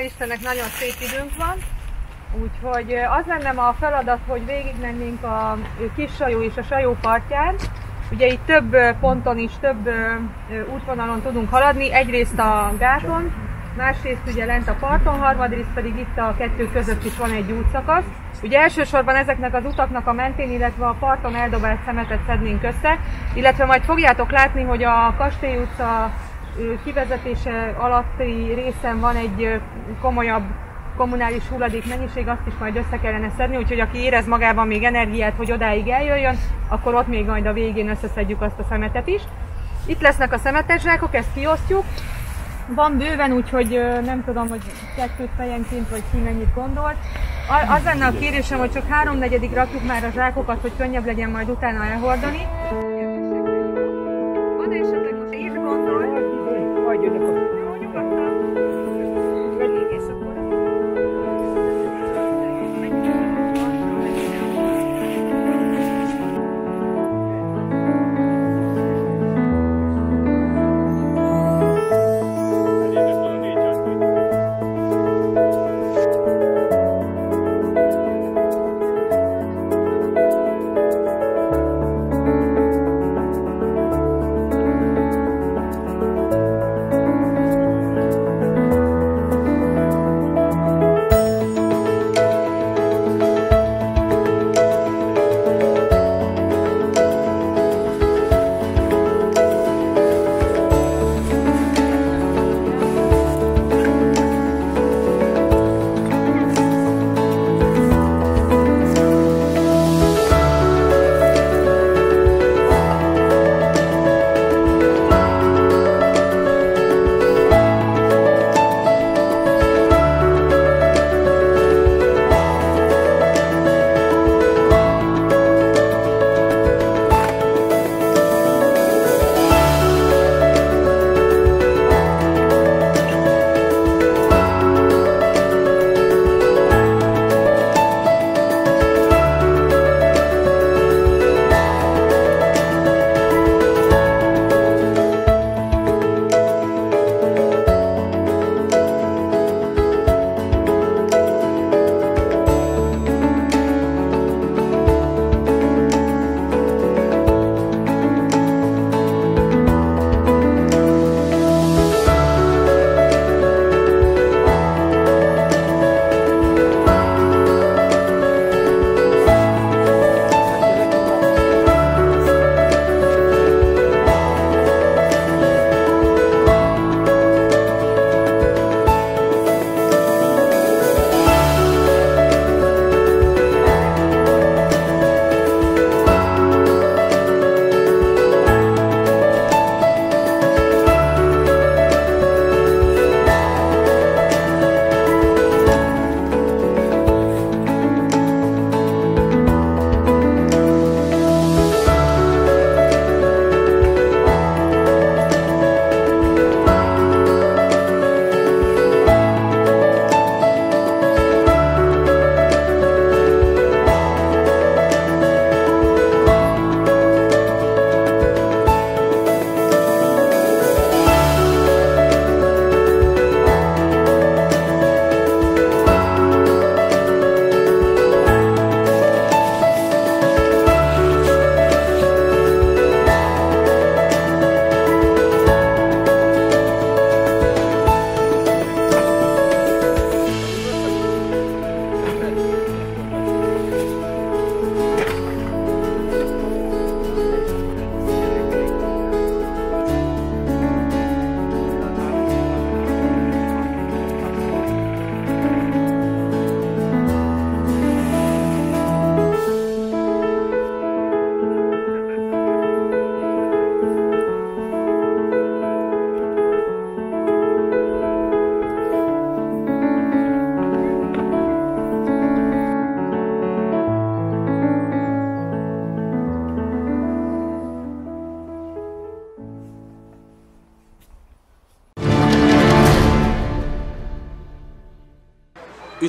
hál' Istennek nagyon szép időnk van, úgyhogy az lenne ma a feladat, hogy végigmennénk a kis sajó és a sajó partján. Ugye itt több ponton is, több útvonalon tudunk haladni, egyrészt a gáton, másrészt ugye lent a parton, harmadrészt pedig itt a kettő között is van egy útszakasz. Ugye elsősorban ezeknek az utaknak a mentén, illetve a parton eldobált szemetet szednénk össze, illetve majd fogjátok látni, hogy a Kastély utca kivezetése alatti részen van egy komolyabb kommunális hulladék mennyiség, azt is majd össze kellene szedni, úgyhogy aki érez magában még energiát, hogy odáig eljöjjön, akkor ott még majd a végén összeszedjük azt a szemetet is. Itt lesznek a szemetes zsákok, ezt kiosztjuk. Van bőven, úgyhogy nem tudom, hogy kettőt fejenként, vagy ki mennyit gondolt. Az lenne a kérésem, hogy csak háromnegyedig rakjuk már a zsákokat, hogy könnyebb legyen majd utána elhordani. Van esetleg? Majd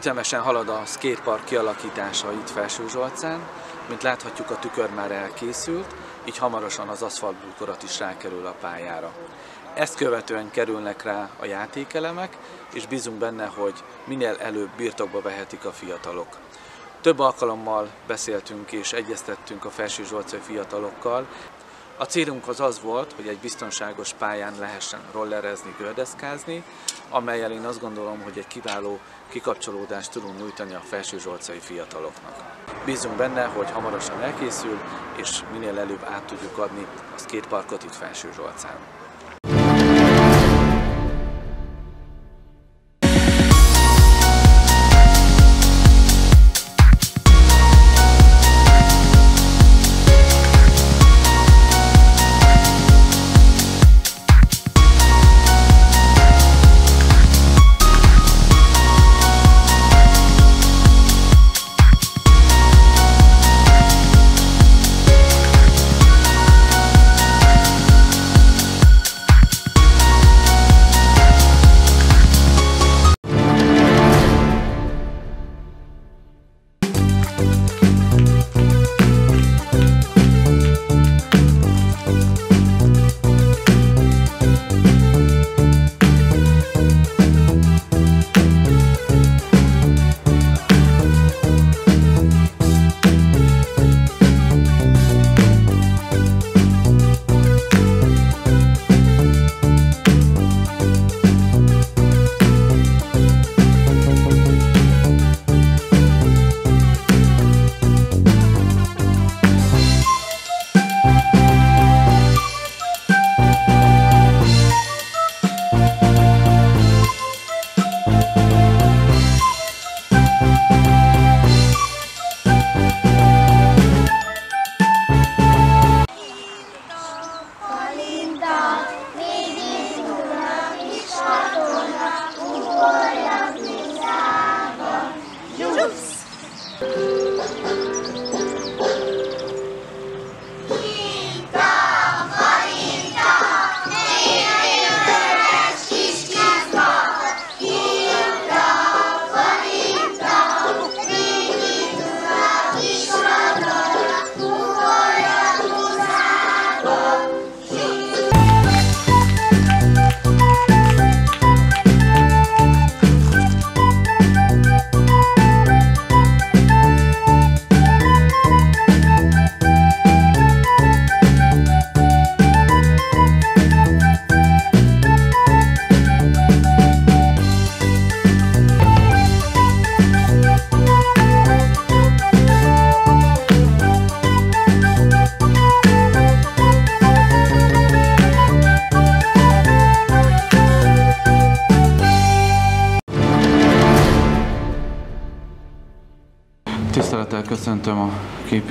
Ütemesen halad a skatepark kialakítása itt Felső Zsolcán. Mint láthatjuk, a tükör már elkészült, így hamarosan az aszfaltbútorat is rákerül a pályára. Ezt követően kerülnek rá a játékelemek, és bízunk benne, hogy minél előbb birtokba vehetik a fiatalok. Több alkalommal beszéltünk és egyeztettünk a Felső Zsolcai fiatalokkal. A célunk az az volt, hogy egy biztonságos pályán lehessen rollerezni, gördeszkázni, amelyel én azt gondolom, hogy egy kiváló kikapcsolódást tudunk nyújtani a Felső Zsolcai fiataloknak. Bízunk benne, hogy hamarosan elkészül, és minél előbb át tudjuk adni azt két parkot itt Felső Zsolcán.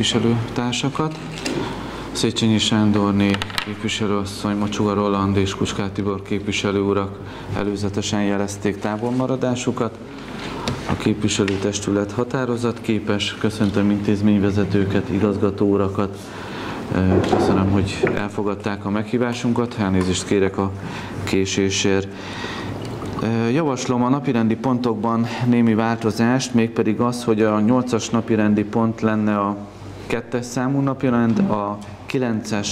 Képviselőtársakat. Széchenyi Sándorné képviselőasszony, Macsuga Roland és Kuskát Tibor képviselő urak előzetesen jelezték távolmaradásukat. A képviselőtestület határozat képes. Köszöntöm intézményvezetőket, igazgató urakat. Köszönöm, hogy elfogadták a meghívásunkat. Elnézést kérek a késésért. Javaslom a napirendi pontokban némi változást, mégpedig az, hogy a 8-as napirendi pont lenne a kettes számú napirend, a 9-es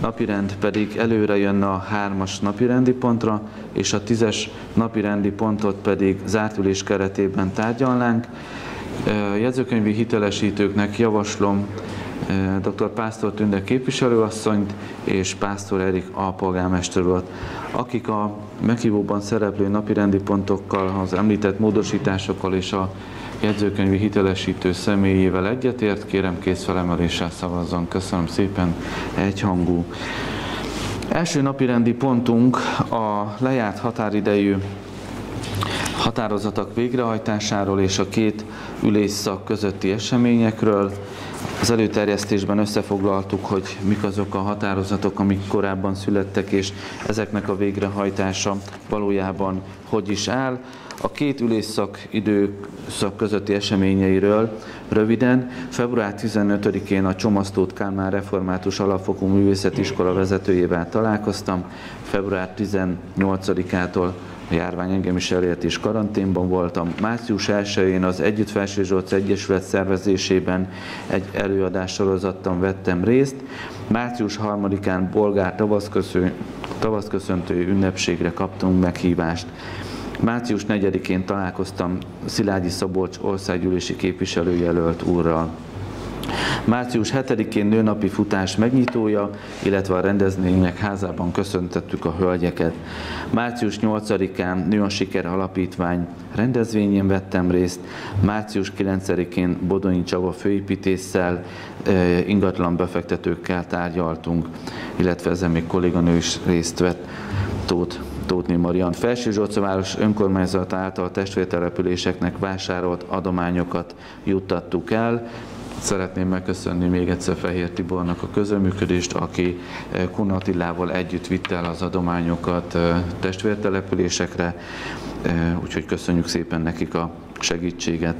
napirend pedig előre jönne a 3-as napirendi pontra, és a 10-es napirendi pontot pedig zárt ülés keretében tárgyalnánk. Jegyzőkönyvi hitelesítőknek javaslom dr. Pásztor Tünde képviselőasszonyt és Pásztor Erik alpolgármester urat, akik a meghívóban szereplő napirendi pontokkal, az említett módosításokkal és a jegyzőkönyvi hitelesítő személyével egyetért, kérem készfelemeléssel szavazzon. Köszönöm szépen, egyhangú. Első napirendi pontunk a lejárt határidejű határozatok végrehajtásáról és a két ülésszak közötti eseményekről. Az előterjesztésben összefoglaltuk, hogy mik azok a határozatok, amik korábban születtek, és ezeknek a végrehajtása valójában hogy is áll. A két ülésszak időszak közötti eseményeiről röviden. Február 15-én a Csomasztót Kálmán Református Alapfokú Művészetiskola vezetőjével találkoztam. Február 18-ától a járvány engem is elért és karanténban voltam. Március 1-én az Együtt Felső Zsolc Egyesület szervezésében egy előadás sorozattan vettem részt. Március 3-án bolgár tavaszköszöntő ünnepségre kaptunk meghívást. Március 4-én találkoztam Szilágyi Szabolcs országgyűlési képviselőjelölt úrral. Március 7-én nőnapi futás megnyitója, illetve a rendezvények házában köszöntettük a hölgyeket. Március 8-án Nő a Siker Alapítvány rendezvényén vettem részt, március 9-én Bodonyi Csaba főépítéssel, ingatlan befektetőkkel tárgyaltunk, illetve ezen még kolléganő is részt vett, Tóth Tótni Marian. Felső város önkormányzat által testvértelepüléseknek vásárolt adományokat juttattuk el. Szeretném megköszönni még egyszer Fehér Tibornak a közöműködést, aki Kun Attilával együtt vitte el az adományokat testvértelepülésekre, úgyhogy köszönjük szépen nekik a segítséget.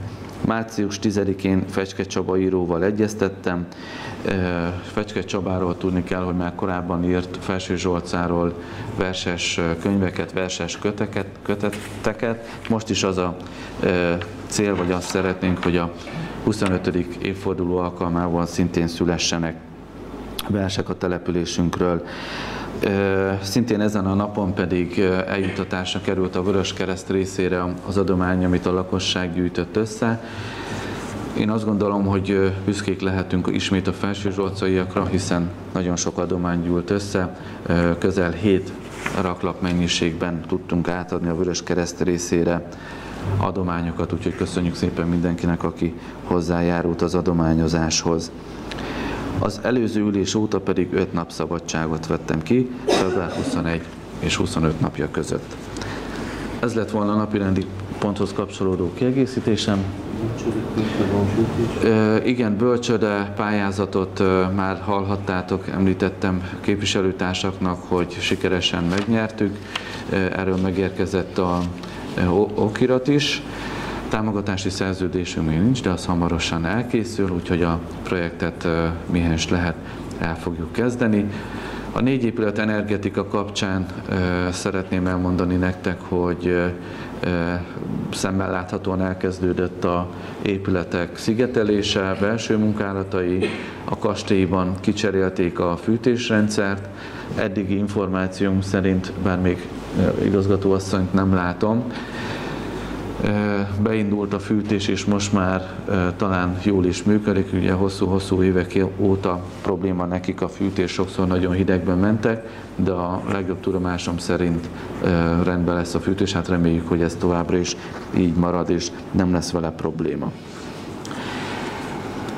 Március 10-én Fecske Csaba íróval egyeztettem. Fecske Csabáról tudni kell, hogy már korábban írt Felső Zsolcáról verses könyveket, verses köteket, köteteket. Most is az a cél, vagy azt szeretnénk, hogy a 25. évforduló alkalmával szintén szülessenek versek a településünkről. Szintén ezen a napon pedig eljutatásra került a Vörös Kereszt részére az adomány, amit a lakosság gyűjtött össze. Én azt gondolom, hogy büszkék lehetünk ismét a felső zsolcaiakra, hiszen nagyon sok adomány gyűlt össze, közel 7 raklap mennyiségben tudtunk átadni a Vörös Kereszt részére adományokat, úgyhogy köszönjük szépen mindenkinek, aki hozzájárult az adományozáshoz. Az előző ülés óta pedig 5 nap szabadságot vettem ki, február 21 és 25 napja között. Ez lett volna a napirendi ponthoz kapcsolódó kiegészítésem. E, igen, bölcsöde pályázatot már hallhattátok, említettem képviselőtársaknak, hogy sikeresen megnyertük. Erről megérkezett a okirat is. Támogatási szerződésünk még nincs, de az hamarosan elkészül, úgyhogy a projektet mihez lehet el fogjuk kezdeni. A négy épület energetika kapcsán szeretném elmondani nektek, hogy szemmel láthatóan elkezdődött a épületek szigetelése, belső munkálatai, a kastélyban kicserélték a fűtésrendszert, eddigi információnk szerint, bár még igazgatóasszonyt nem látom, beindult a fűtés, és most már talán jól is működik. Ugye hosszú-hosszú évek óta probléma nekik a fűtés, sokszor nagyon hidegben mentek, de a legjobb tudomásom szerint rendben lesz a fűtés, hát reméljük, hogy ez továbbra is így marad, és nem lesz vele probléma.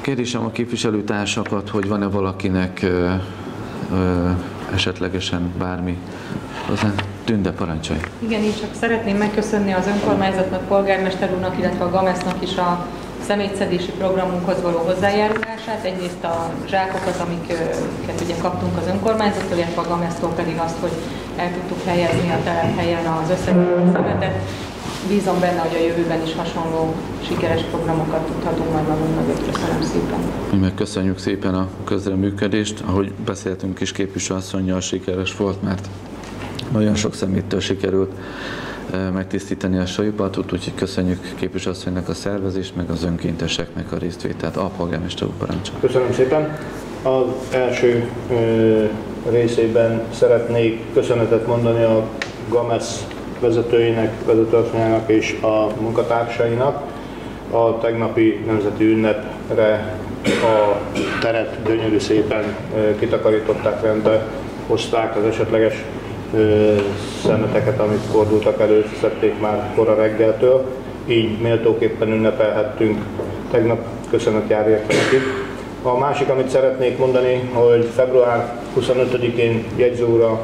Kérdésem a képviselőtársakat, hogy van-e valakinek esetlegesen bármi hozzá. Tünde, parancsolj! Igen, én csak szeretném megköszönni az önkormányzatnak, polgármester úrnak, illetve a Gamesznak is a szemétszedési programunkhoz való hozzájárulását. Egyrészt a zsákokat, amiket ugye kaptunk az önkormányzattól, illetve a Gamesztól pedig azt, hogy el tudtuk helyezni a telephelyen az összegyűjtött szemetet. Bízom benne, hogy a jövőben is hasonló sikeres programokat tudhatunk majd magunk mögött. Köszönöm szépen. Mi meg köszönjük szépen a közreműködést. Ahogy beszéltünk is képviselőasszonyjal, sikeres volt, mert nagyon sok szeméttől sikerült megtisztítani a sajupartot, úgyhogy köszönjük képviselőasszonynak a szervezést, meg az önkénteseknek a résztvételt. A polgármester úr parancsol. Köszönöm szépen. Az első részében szeretnék köszönetet mondani a GAMES vezetőinek, vezetőasszonyának és a munkatársainak. A tegnapi nemzeti ünnepre a teret gyönyörű szépen kitakarították, rendbe hozták az esetleges szemeteket, amit fordultak elő, szedték már kora reggeltől, így méltóképpen ünnepelhettünk. Tegnap köszönet jár érte nekik. A másik, amit szeretnék mondani, hogy február 25-én jegyzóra,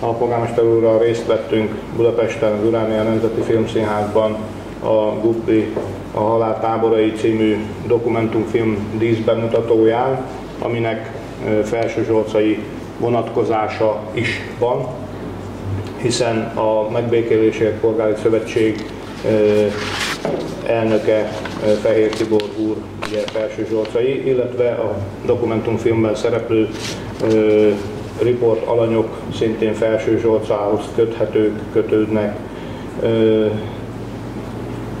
a polgármester úrral részt vettünk Budapesten, az Uránia Nemzeti Filmszínházban a Guppi a Halál táborai című dokumentumfilm díszbemutatóján, aminek Felső vonatkozása is van hiszen a Megbékélésért Polgári Szövetség elnöke Fehér Tibor úr, ugye Felső Zsolcai, illetve a dokumentumfilmben szereplő riport alanyok szintén Felső Zsolcához köthetők, kötődnek.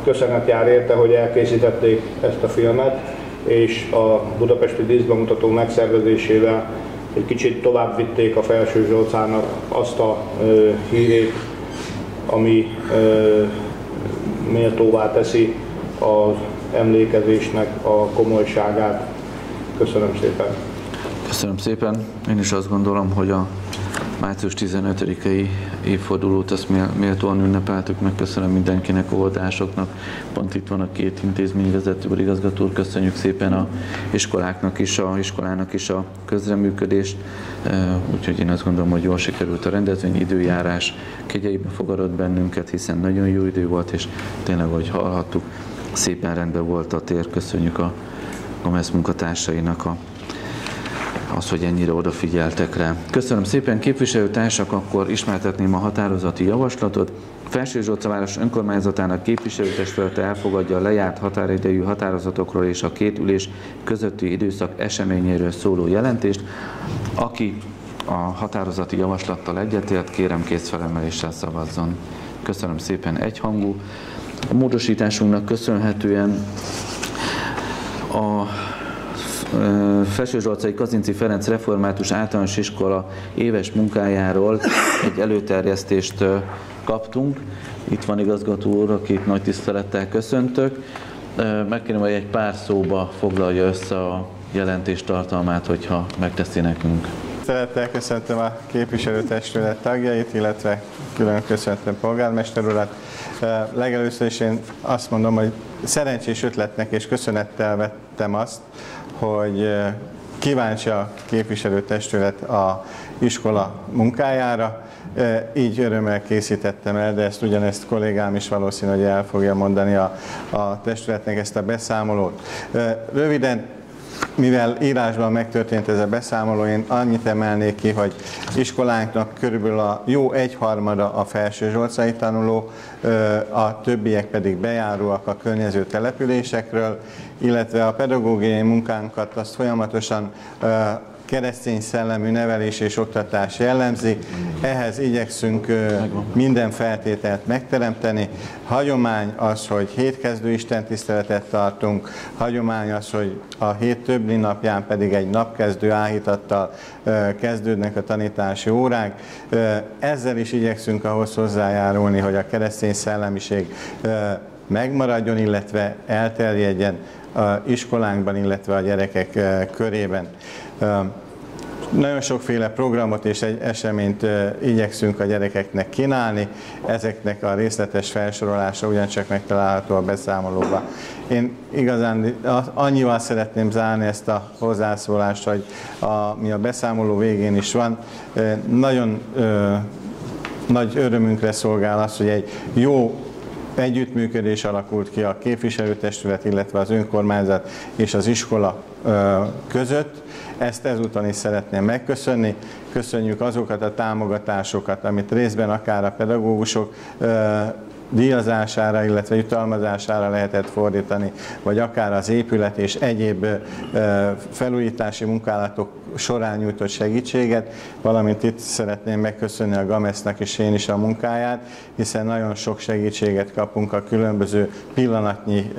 Köszönet jár érte, hogy elkészítették ezt a filmet, és a budapesti díszbemutató megszervezésével egy kicsit tovább vitték a Felső Zsolcának azt a hírét, ami méltóvá teszi az emlékezésnek a komolyságát. Köszönöm szépen! Köszönöm szépen! Én is azt gondolom, hogy a március 15-i évfordulót azt méltóan ünnepeltük, megköszönöm mindenkinek, oldásoknak. Pont itt van a két intézményvezető, igazgató úr, köszönjük szépen a iskoláknak is, a iskolának is a közreműködést. Úgyhogy én azt gondolom, hogy jól sikerült a rendezvény, időjárás kegyeibe fogadott bennünket, hiszen nagyon jó idő volt, és tényleg, ahogy hallhattuk, szépen rendben volt a tér. Köszönjük a Gomez munkatársainak a az, hogy ennyire odafigyeltek rá. Köszönöm szépen, képviselőtársak, akkor ismertetném a határozati javaslatot. Felső város önkormányzatának képviselőtestülete elfogadja a lejárt határidejű határozatokról és a két ülés közötti időszak eseményéről szóló jelentést. Aki a határozati javaslattal egyetért, kérem készfelemeléssel szavazzon. Köszönöm szépen egyhangú. A módosításunknak köszönhetően a Felsőzsolcai Kazinci Ferenc Református Általános Iskola éves munkájáról egy előterjesztést kaptunk. Itt van igazgató úr, akit nagy tisztelettel köszöntök. Megkérem, hogy egy pár szóba foglalja össze a jelentés tartalmát, hogyha megteszi nekünk. Szeretettel köszöntöm a képviselőtestület tagjait, illetve külön köszöntöm polgármester urat. Legelőször is én azt mondom, hogy szerencsés ötletnek és köszönettel vettem azt, hogy kíváncsi a képviselőtestület a iskola munkájára, így örömmel készítettem el, de ezt ugyanezt kollégám is valószínű, hogy el fogja mondani a, a testületnek ezt a beszámolót. Röviden mivel írásban megtörtént ez a beszámoló, én annyit emelnék ki, hogy iskolánknak körülbelül a jó egyharmada a felső zsolcai tanuló, a többiek pedig bejáróak a környező településekről, illetve a pedagógiai munkánkat azt folyamatosan keresztény szellemű nevelés és oktatás jellemzi. Ehhez igyekszünk minden feltételt megteremteni. Hagyomány az, hogy hétkezdő istentiszteletet tartunk, hagyomány az, hogy a hét többi napján pedig egy napkezdő áhítattal kezdődnek a tanítási órák. Ezzel is igyekszünk ahhoz hozzájárulni, hogy a keresztény szellemiség megmaradjon, illetve elterjedjen iskolánkban, illetve a gyerekek körében. Nagyon sokféle programot és egy eseményt igyekszünk a gyerekeknek kínálni, ezeknek a részletes felsorolása ugyancsak megtalálható a beszámolóban. Én igazán annyival szeretném zárni ezt a hozzászólást, hogy a, mi a beszámoló végén is van. Nagyon ö, nagy örömünkre szolgál az, hogy egy jó együttműködés alakult ki a képviselőtestület, illetve az önkormányzat és az iskola között. Ezt ezúton is szeretném megköszönni. Köszönjük azokat a támogatásokat, amit részben akár a pedagógusok díjazására, illetve jutalmazására lehetett fordítani, vagy akár az épület és egyéb felújítási munkálatok során nyújtott segítséget, valamint itt szeretném megköszönni a Gamesznek és én is a munkáját, hiszen nagyon sok segítséget kapunk a különböző pillanatnyi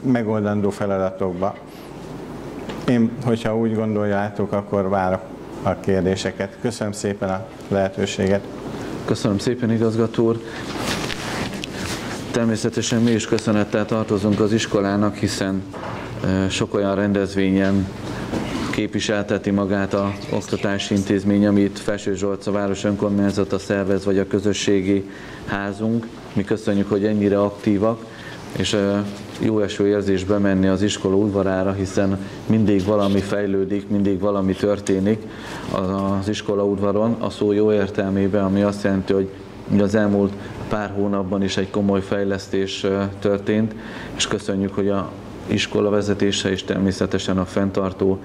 megoldandó feladatokba. Én, hogyha úgy gondoljátok, akkor várok a kérdéseket. Köszönöm szépen a lehetőséget. Köszönöm szépen, igazgató úr. Természetesen mi is köszönettel tartozunk az iskolának, hiszen sok olyan rendezvényen képviselteti magát a oktatási intézmény, amit Felső Zsolca város önkormányzata szervez, vagy a közösségi házunk. Mi köszönjük, hogy ennyire aktívak, és jó eső érzés bemenni az iskola udvarára, hiszen mindig valami fejlődik, mindig valami történik az iskola udvaron, a szó jó értelmében, ami azt jelenti, hogy az elmúlt pár hónapban is egy komoly fejlesztés történt, és köszönjük, hogy a iskola vezetése és természetesen a fenntartó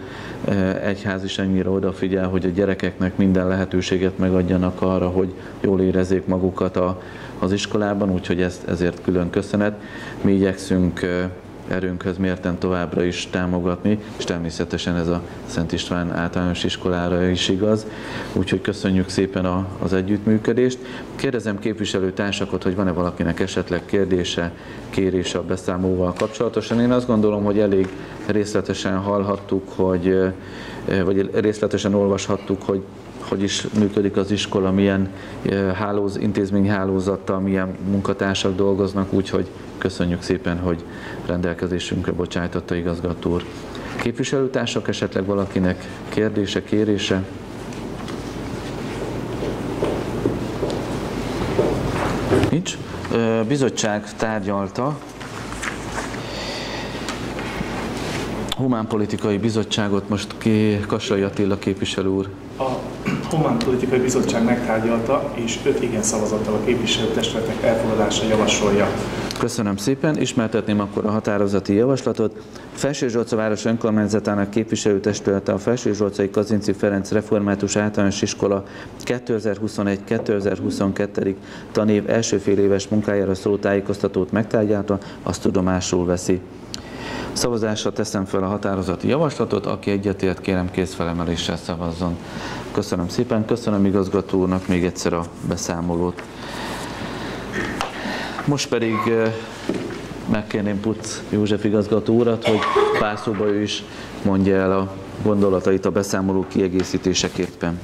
egyház is ennyire odafigyel, hogy a gyerekeknek minden lehetőséget megadjanak arra, hogy jól érezzék magukat a, az iskolában, úgyhogy ezt, ezért külön köszönet. Mi igyekszünk erőnkhöz mérten továbbra is támogatni, és természetesen ez a Szent István általános iskolára is igaz. Úgyhogy köszönjük szépen a, az együttműködést. Kérdezem képviselőtársakat, hogy van-e valakinek esetleg kérdése, kérése a beszámolóval kapcsolatosan. Én azt gondolom, hogy elég részletesen hallhattuk, hogy, vagy részletesen olvashattuk, hogy hogy is működik az iskola, milyen hálóz, intézményhálózattal, milyen munkatársak dolgoznak, úgyhogy köszönjük szépen, hogy rendelkezésünkre bocsájtotta igazgató úr. Képviselőtársak esetleg valakinek kérdése, kérése? Nincs. Bizottság tárgyalta Humánpolitikai Bizottságot most ki Kassai Attila képviselő úr. A Humánpolitikai Bizottság megtárgyalta, és öt igen szavazattal a képviselőtestületek elfogadása javasolja. Köszönöm szépen. Ismertetném akkor a határozati javaslatot. Felső Zsolca város önkormányzatának képviselőtestülete a Felső Zsolcai Kazinci Ferenc Református Általános Iskola 2021-2022. tanév első fél éves munkájára szóló tájékoztatót megtárgyalta, azt tudomásul veszi. Szavazásra teszem fel a határozati javaslatot, aki egyetért, kérem kézfelemeléssel szavazzon. Köszönöm szépen, köszönöm igazgató úrnak még egyszer a beszámolót. Most pedig megkérném Puc József igazgató urat, hogy pár szóba ő is mondja el a gondolatait a beszámoló kiegészítéseképpen.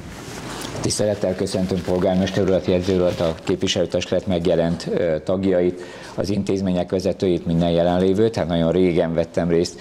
Tisztelettel köszöntöm polgármester urat, jegyző urat, a képviselőtestület megjelent tagjait, az intézmények vezetőit, minden jelenlévőt. Hát nagyon régen vettem részt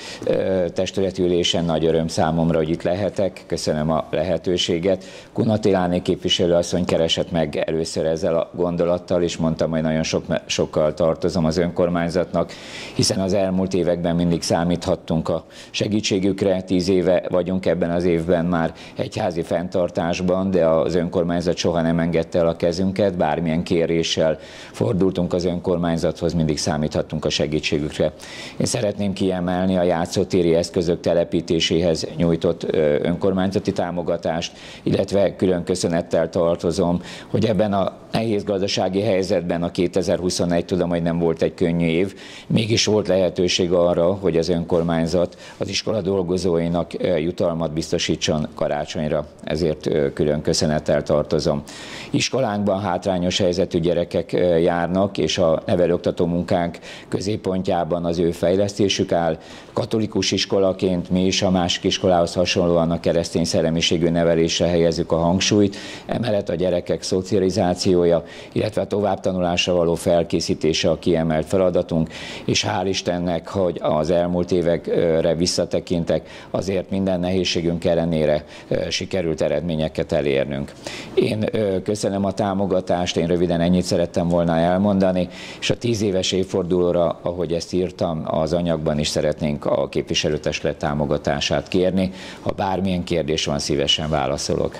testületi nagy öröm számomra, hogy itt lehetek. Köszönöm a lehetőséget. Kunatiláni képviselő asszony keresett meg először ezzel a gondolattal, és mondtam, hogy nagyon sok, sokkal tartozom az önkormányzatnak, hiszen az elmúlt években mindig számíthattunk a segítségükre. Tíz éve vagyunk ebben az évben már egyházi fenntartásban, de az önkormányzat soha nem engedte el a kezünket, bármilyen kéréssel fordultunk az önkormányzathoz, mindig számíthatunk a segítségükre. Én szeretném kiemelni a játszótéri eszközök telepítéséhez nyújtott önkormányzati támogatást, illetve külön köszönettel tartozom, hogy ebben a nehéz gazdasági helyzetben a 2021 tudom, hogy nem volt egy könnyű év, mégis volt lehetőség arra, hogy az önkormányzat az iskola dolgozóinak jutalmat biztosítson karácsonyra. Ezért külön köszönettel tartozom. Iskolánkban hátrányos helyzetű gyerekek járnak, és a nevelőoktató munkánk középpontjában az ő fejlesztésük áll. Katolikus iskolaként mi is a másik iskolához hasonlóan a keresztény szellemiségű nevelésre helyezzük a hangsúlyt, emellett a gyerekek szocializációja, illetve a továbbtanulásra való felkészítése a kiemelt feladatunk, és hál' Istennek, hogy az elmúlt évekre visszatekintek, azért minden nehézségünk ellenére sikerült eredményeket elérnünk. Én köszönöm a támogatást, én röviden ennyit szerettem volna elmondani, és a tíz éves évfordulóra, ahogy ezt írtam, az anyagban is szeretnénk a képviselőtestület támogatását kérni. Ha bármilyen kérdés van, szívesen válaszolok.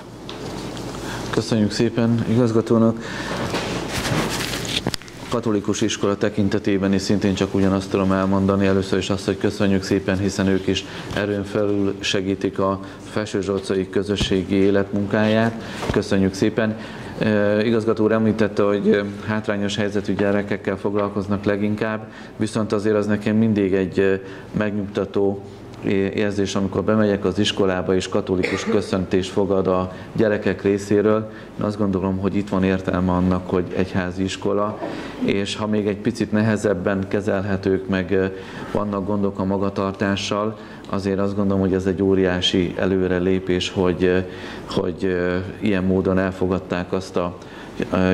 Köszönjük szépen igazgatónak. Katolikus iskola tekintetében is szintén csak ugyanazt tudom elmondani. Először is azt, hogy köszönjük szépen, hiszen ők is erőn felül segítik a felsőzsolcai közösségi életmunkáját. Köszönjük szépen. Igazgató úr említette, hogy hátrányos helyzetű gyerekekkel foglalkoznak leginkább, viszont azért az nekem mindig egy megnyugtató érzés, amikor bemegyek az iskolába és katolikus köszöntés fogad a gyerekek részéről. Én azt gondolom, hogy itt van értelme annak, hogy egyházi iskola, és ha még egy picit nehezebben kezelhetők, meg vannak gondok a magatartással, azért azt gondolom, hogy ez egy óriási előrelépés, hogy, hogy ilyen módon elfogadták azt a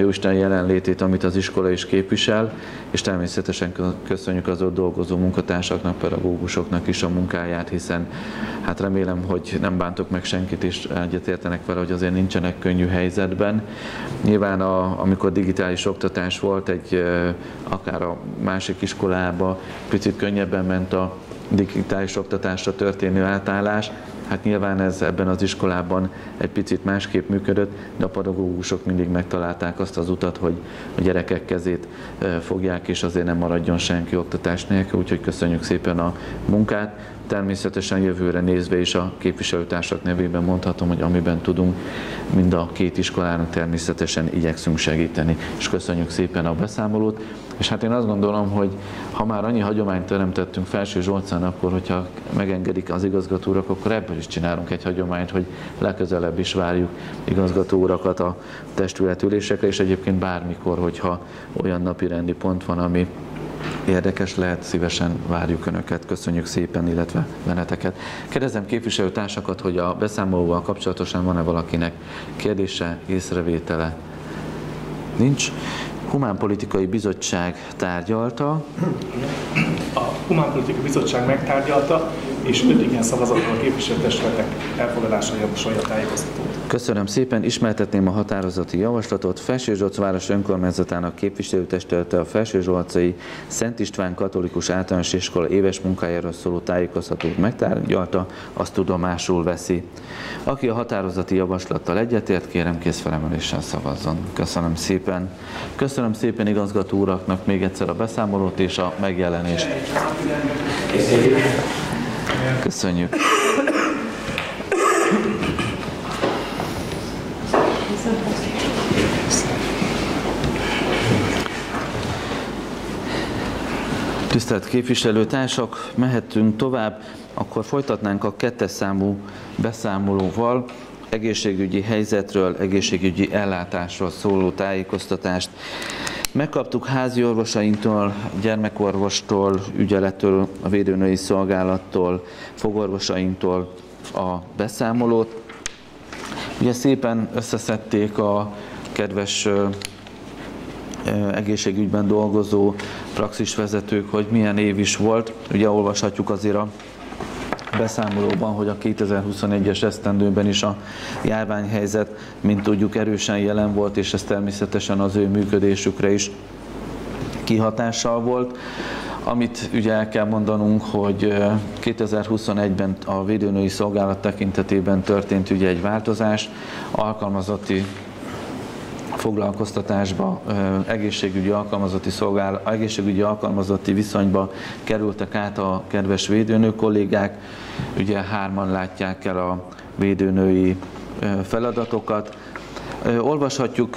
Jóisten jelenlétét, amit az iskola is képvisel, és természetesen köszönjük az ott dolgozó munkatársaknak, pedagógusoknak is a munkáját, hiszen hát remélem, hogy nem bántok meg senkit, és egyetértenek vele, hogy azért nincsenek könnyű helyzetben. Nyilván a, amikor digitális oktatás volt, egy akár a másik iskolába picit könnyebben ment a digitális oktatásra történő átállás, Hát nyilván ez ebben az iskolában egy picit másképp működött, de a pedagógusok mindig megtalálták azt az utat, hogy a gyerekek kezét fogják, és azért nem maradjon senki oktatás nélkül, úgyhogy köszönjük szépen a munkát. természetesen jövőre nézve is a képviselőtársak nevében mondhatom, hogy amiben tudunk, mind a két iskolának természetesen igyekszünk segíteni. És köszönjük szépen a beszámolót. És hát én azt gondolom, hogy ha már annyi hagyományt teremtettünk Felső Zsolcán, akkor hogyha megengedik az igazgatórak, akkor ebből is csinálunk egy hagyományt, hogy legközelebb is várjuk igazgatórakat a testületülésekre, és egyébként bármikor, hogyha olyan napi rendi pont van, ami érdekes lehet, szívesen várjuk Önöket, köszönjük szépen, illetve benneteket. Kérdezem képviselőtársakat, hogy a beszámolóval kapcsolatosan van-e valakinek kérdése, észrevétele? Nincs. Humánpolitikai Bizottság tárgyalta. A Humánpolitikai Bizottság megtárgyalta, és öt igen szavazattal a képviselőtestületek elfogadása javasolja a tájékoztatót. Köszönöm szépen, ismertetném a határozati javaslatot. Felsőzsolc város önkormányzatának képviselőtestülete a Felsőzsolcai Szent István Katolikus Általános Iskola éves munkájáról szóló tájékoztatót megtárgyalta, azt tudomásul veszi. Aki a határozati javaslattal egyetért, kérem készfelemeléssel szavazzon. Köszönöm szépen. Köszönöm szépen igazgató uraknak még egyszer a beszámolót és a megjelenést. Köszönjük. Tisztelt képviselőtársak, mehetünk tovább, akkor folytatnánk a kettes számú beszámolóval, egészségügyi helyzetről, egészségügyi ellátásról szóló tájékoztatást. Megkaptuk házi orvosainktól, gyermekorvostól, ügyelettől, a védőnői szolgálattól, fogorvosainktól a beszámolót. Ugye szépen összeszedték a kedves egészségügyben dolgozó praxisvezetők, hogy milyen év is volt. Ugye olvashatjuk azért a beszámolóban, hogy a 2021-es esztendőben is a járványhelyzet, mint tudjuk, erősen jelen volt, és ez természetesen az ő működésükre is kihatással volt. Amit ugye el kell mondanunk, hogy 2021-ben a védőnői szolgálat tekintetében történt ugye egy változás, alkalmazotti foglalkoztatásba, egészségügyi alkalmazotti szolgál, egészségügyi alkalmazotti viszonyba kerültek át a kedves védőnő kollégák. Ugye hárman látják el a védőnői feladatokat. Olvashatjuk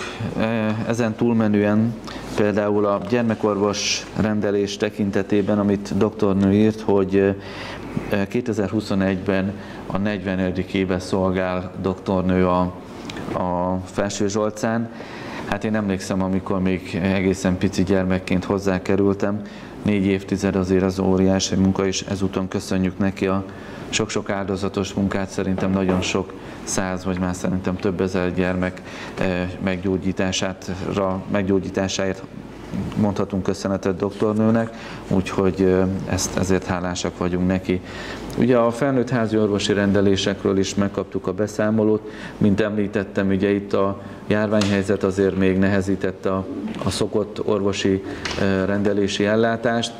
ezen túlmenően például a gyermekorvos rendelés tekintetében, amit doktornő írt, hogy 2021-ben a 40. éve szolgál doktornő a, a Felső Zsolcán. Hát én emlékszem, amikor még egészen pici gyermekként hozzákerültem, négy évtized azért az óriási munka, és ezúton köszönjük neki a sok-sok áldozatos munkát, szerintem nagyon sok száz, vagy már szerintem több ezer gyermek meggyógyítását, meggyógyításáért mondhatunk köszönetet doktornőnek, úgyhogy ezt, ezért hálásak vagyunk neki. Ugye a felnőtt házi orvosi rendelésekről is megkaptuk a beszámolót, mint említettem, ugye itt a járványhelyzet azért még nehezítette a, a szokott orvosi rendelési ellátást,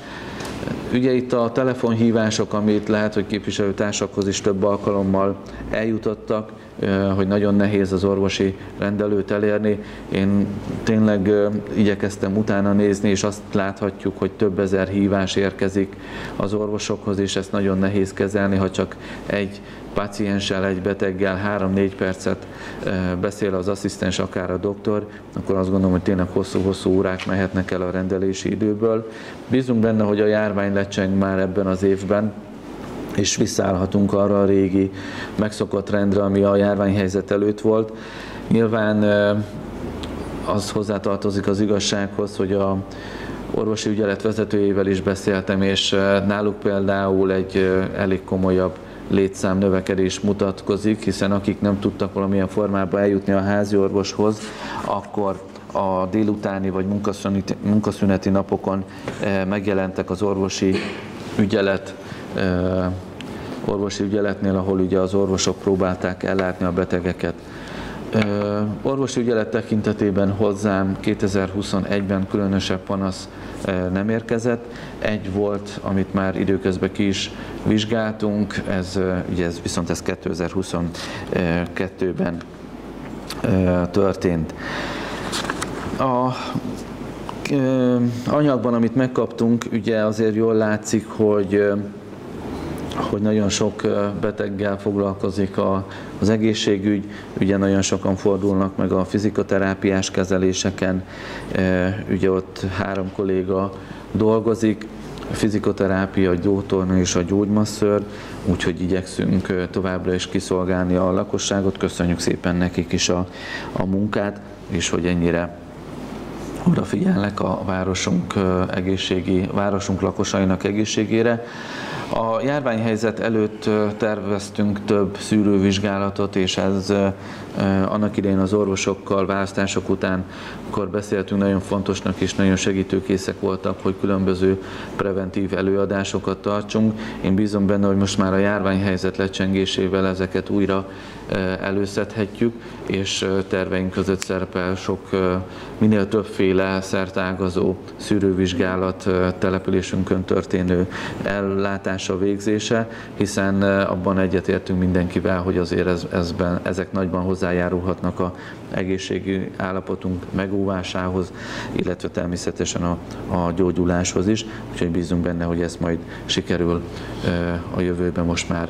Ugye itt a telefonhívások, amit lehet, hogy képviselőtársakhoz is több alkalommal eljutottak, hogy nagyon nehéz az orvosi rendelőt elérni. Én tényleg igyekeztem utána nézni, és azt láthatjuk, hogy több ezer hívás érkezik az orvosokhoz, és ezt nagyon nehéz kezelni, ha csak egy pacienssel, egy beteggel 3-4 percet beszél az asszisztens, akár a doktor, akkor azt gondolom, hogy tényleg hosszú-hosszú órák mehetnek el a rendelési időből. Bízunk benne, hogy a járvány lecseng már ebben az évben, és visszaállhatunk arra a régi megszokott rendre, ami a járványhelyzet előtt volt. Nyilván az hozzátartozik az igazsághoz, hogy a orvosi ügyelet vezetőjével is beszéltem, és náluk például egy elég komolyabb létszám növekedés mutatkozik, hiszen akik nem tudtak valamilyen formában eljutni a házi orvoshoz, akkor a délutáni vagy munkaszüneti, napokon megjelentek az orvosi ügyelet orvosi ügyeletnél, ahol ugye az orvosok próbálták ellátni a betegeket. Orvosi ügyelet tekintetében hozzám 2021-ben különösebb panasz nem érkezett. Egy volt, amit már időközben ki is vizsgáltunk, ez, ugye ez, viszont ez 2022-ben történt. A anyagban, amit megkaptunk, ugye azért jól látszik, hogy hogy nagyon sok beteggel foglalkozik a, az egészségügy, ugye nagyon sokan fordulnak meg a fizikoterápiás kezeléseken, ugye ott három kolléga dolgozik, a fizikoterápia, a gyógytornő és a gyógymasször, úgyhogy igyekszünk továbbra is kiszolgálni a lakosságot. Köszönjük szépen nekik is a, a munkát, és hogy ennyire odafigyelnek a városunk egészségi, városunk lakosainak egészségére. A járványhelyzet előtt terveztünk több szűrővizsgálatot, és ez annak idején az orvosokkal választások után, akkor beszéltünk, nagyon fontosnak és nagyon segítőkészek voltak, hogy különböző preventív előadásokat tartsunk. Én bízom benne, hogy most már a járványhelyzet lecsengésével ezeket újra előszedhetjük, és terveink között szerepel sok minél többféle szertágazó szűrővizsgálat településünkön történő ellátása, végzése, hiszen abban egyetértünk mindenkivel, hogy azért ez, ezben, ezek nagyban hozzájárulhatnak a egészségi állapotunk megóvásához, illetve természetesen a, a gyógyuláshoz is, úgyhogy bízunk benne, hogy ezt majd sikerül a jövőben most már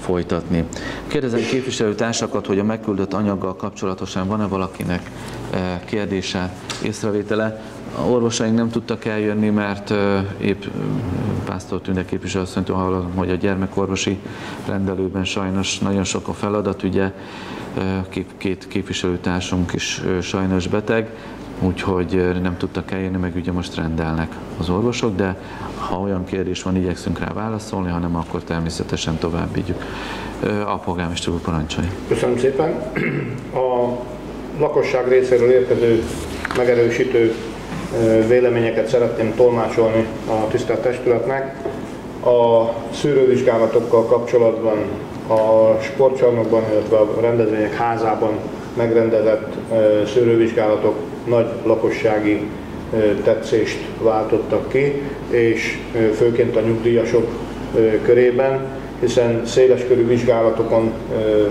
folytatni. Kérdezem képviselőtársakat, hogy a megküldött anyaggal kapcsolatosan van-e valakinek eh, kérdése, észrevétele. A orvosaink nem tudtak eljönni, mert eh, épp eh, Pásztor Tünde képviselőasszonytól hallom, hogy a gyermekorvosi rendelőben sajnos nagyon sok a feladat, ugye két képviselőtársunk is sajnos beteg, úgyhogy nem tudtak eljönni, meg ugye most rendelnek az orvosok, de ha olyan kérdés van, igyekszünk rá válaszolni, ha nem, akkor természetesen tovább. A polgármester úr parancsolja. Köszönöm szépen. A lakosság részéről érkező megerősítő véleményeket szeretném tolmácsolni a tisztelt testületnek. A szűrővizsgálatokkal kapcsolatban a sportcsarnokban, illetve a rendezvények házában megrendezett szűrővizsgálatok nagy lakossági tetszést váltottak ki, és főként a nyugdíjasok körében, hiszen széleskörű vizsgálatokon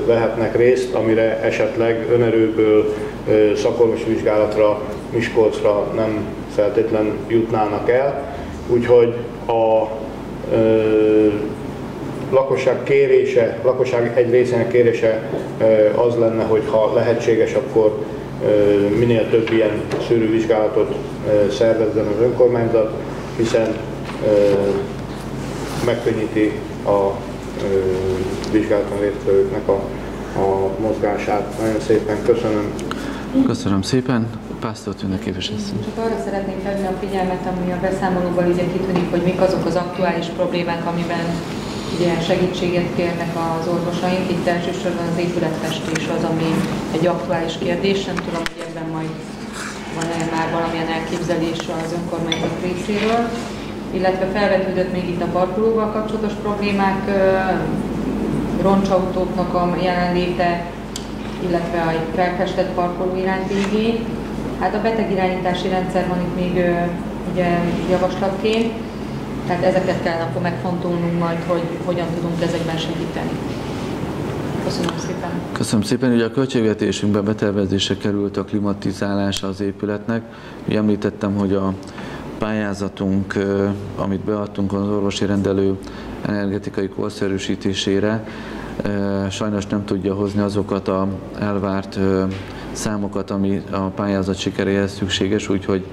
vehetnek részt, amire esetleg önerőből szakorvos vizsgálatra, Miskolcra nem feltétlen jutnának el. Úgyhogy a lakosság kérése, lakosság egy részének kérése az lenne, hogy ha lehetséges, akkor minél több ilyen szűrővizsgálatot szervezzen az önkormányzat, hiszen megkönnyíti a vizsgálaton résztvevőknek a, a mozgását. Nagyon szépen köszönöm. Köszönöm szépen. Pásztor Tűnő képviselő. Csak arra szeretném felhívni a figyelmet, ami a beszámolóban ugye kitűnik, hogy mik azok az aktuális problémák, amiben ugye segítséget kérnek az orvosaink. Itt elsősorban az épületfestés az, ami egy aktuális kérdés. Nem tudom, hogy ebben majd van-e már valamilyen elképzelés az önkormányzat részéről. Illetve felvetődött még itt a parkolóval kapcsolatos problémák, roncsautóknak a jelenléte, illetve a felfestett parkoló iránti. Hát a betegirányítási rendszer van itt még ugye javaslatként, tehát ezeket kellene akkor megfontolnunk majd, hogy hogyan tudunk ezekben segíteni. Köszönöm szépen. Köszönöm szépen. Ugye a költségvetésünkben betervezése került a klimatizálása az épületnek. Ugye említettem, hogy a pályázatunk, amit beadtunk az orvosi rendelő energetikai korszerűsítésére, sajnos nem tudja hozni azokat a elvárt számokat, ami a pályázat sikeréhez szükséges, úgyhogy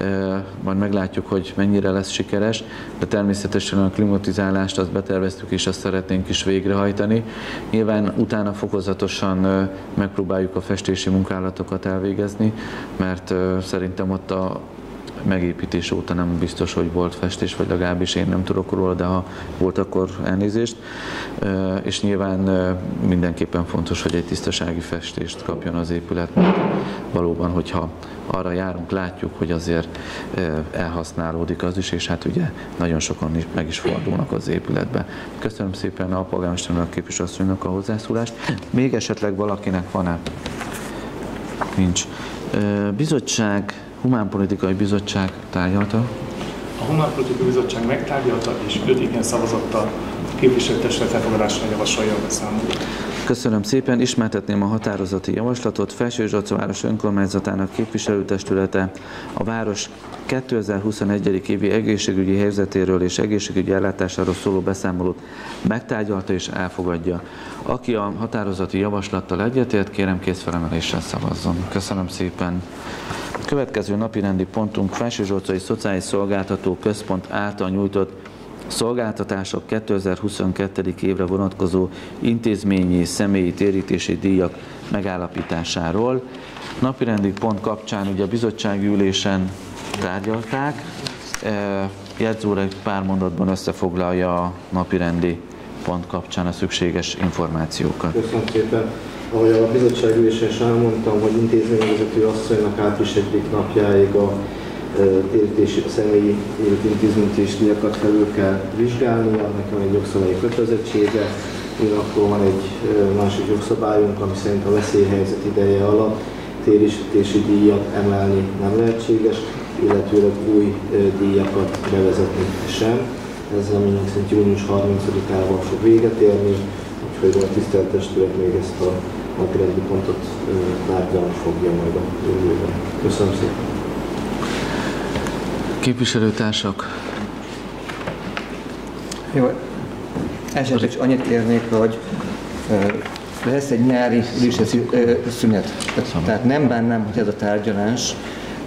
e, majd meglátjuk, hogy mennyire lesz sikeres, de természetesen a klimatizálást azt beterveztük, és azt szeretnénk is végrehajtani. Nyilván utána fokozatosan e, megpróbáljuk a festési munkálatokat elvégezni, mert e, szerintem ott a megépítés óta nem biztos, hogy volt festés, vagy legalábbis én nem tudok róla, de ha volt, akkor elnézést. És nyilván mindenképpen fontos, hogy egy tisztasági festést kapjon az épület, mert valóban, hogyha arra járunk, látjuk, hogy azért elhasználódik az is, és hát ugye nagyon sokan is meg is fordulnak az épületbe. Köszönöm szépen a polgármesternek, képviselőasszonynak a hozzászólást. Még esetleg valakinek van-e? Nincs. Bizottság Humánpolitikai Bizottság tárgyalta. A Humánpolitikai Bizottság megtárgyalta, és öt igen szavazattal képviselőtestület elfogadásra javasolja a beszámolót. Köszönöm szépen. Ismertetném a határozati javaslatot. Felsőzsaca város önkormányzatának képviselőtestülete a város 2021. évi egészségügyi helyzetéről és egészségügyi ellátásáról szóló beszámolót megtárgyalta és elfogadja. Aki a határozati javaslattal egyetért, kérem készfelemeléssel szavazzon. Köszönöm szépen. Következő napi rendi pontunk Felsőzsócai Szociális Szolgáltató Központ által nyújtott szolgáltatások 2022. évre vonatkozó intézményi személyi térítési díjak megállapításáról. Napirendi pont kapcsán ugye a bizottsági ülésen tárgyalták. E, Jegyzóra egy pár mondatban összefoglalja a napirendi pont kapcsán a szükséges információkat. Köszönöm szépen. Ahogy a bizottság ülésen is elmondtam, hogy intézményvezető asszonynak április egyik napjáig a térítési, személyi intézményes díjakat felül kell vizsgálni, annak egy jogszabályi kötelezettsége, ugyanakkor van egy másik jogszabályunk, ami szerint a veszélyhelyzet ideje alatt térítési díjat emelni nem lehetséges, illetőleg új díjakat bevezetni sem. Ez reményünk szerint június 30-ával fog véget érni, úgyhogy a tisztelt testület még ezt a napirendi pontot tárgyalni fogja majd a jövőben. Köszönöm szépen! Képviselőtársak. Jó, esetleg annyit kérnék, hogy lesz egy nyári ülési szünet. Tehát nem bánnám, hogy ez a tárgyalás,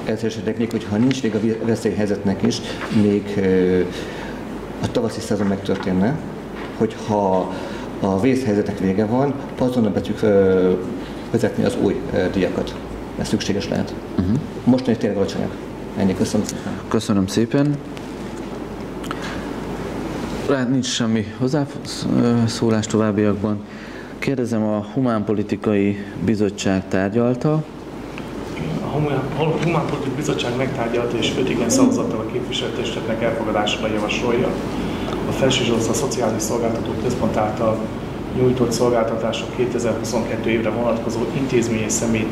ez esetleg még, hogyha nincs még a veszélyhelyzetnek is, még a tavaszi szezon megtörténne, hogyha a vészhelyzetnek vége van, azonnal be vezetni az új díjakat. Ez szükséges lehet. Uh-huh. Mostani tényleg alacsonyak. Ennyi, köszönöm szépen. Köszönöm szépen. Rá nincs semmi hozzászólás továbbiakban. Kérdezem, a Humánpolitikai Bizottság tárgyalta. A Humánpolitikai Bizottság megtárgyalta és öt igen szavazattal a képviselőtestetnek elfogadásra javasolja. A Felsőzsósz a Szociális Szolgáltató Központ által nyújtott szolgáltatások 2022 évre vonatkozó intézményes személy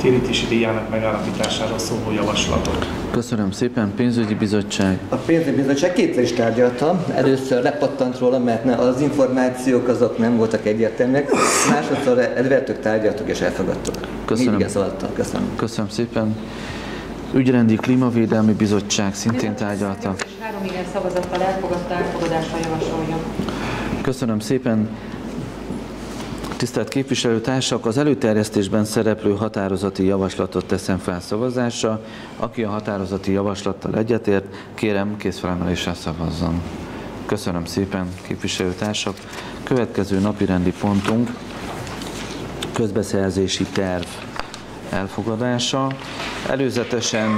térítési díjának megállapítására szóló javaslatot. Köszönöm szépen, pénzügyi bizottság. A pénzügyi bizottság kétszer is tárgyalta. Először lepattant róla, mert ne, az információk azok nem voltak egyértelműek. Másodszor elvettük, tárgyaltuk és elfogadtuk. Köszönöm. Köszönöm. Köszönöm szépen. Ügyrendi Klímavédelmi Bizottság szintén tárgyalta. Három igen szavazattal elfogadta, elfogadásra javasolja. Köszönöm szépen. Tisztelt képviselőtársak, az előterjesztésben szereplő határozati javaslatot teszem fel szavazásra. Aki a határozati javaslattal egyetért, kérem készfelemeléssel szavazzon. Köszönöm szépen, képviselőtársak. Következő napirendi pontunk közbeszerzési terv elfogadása. Előzetesen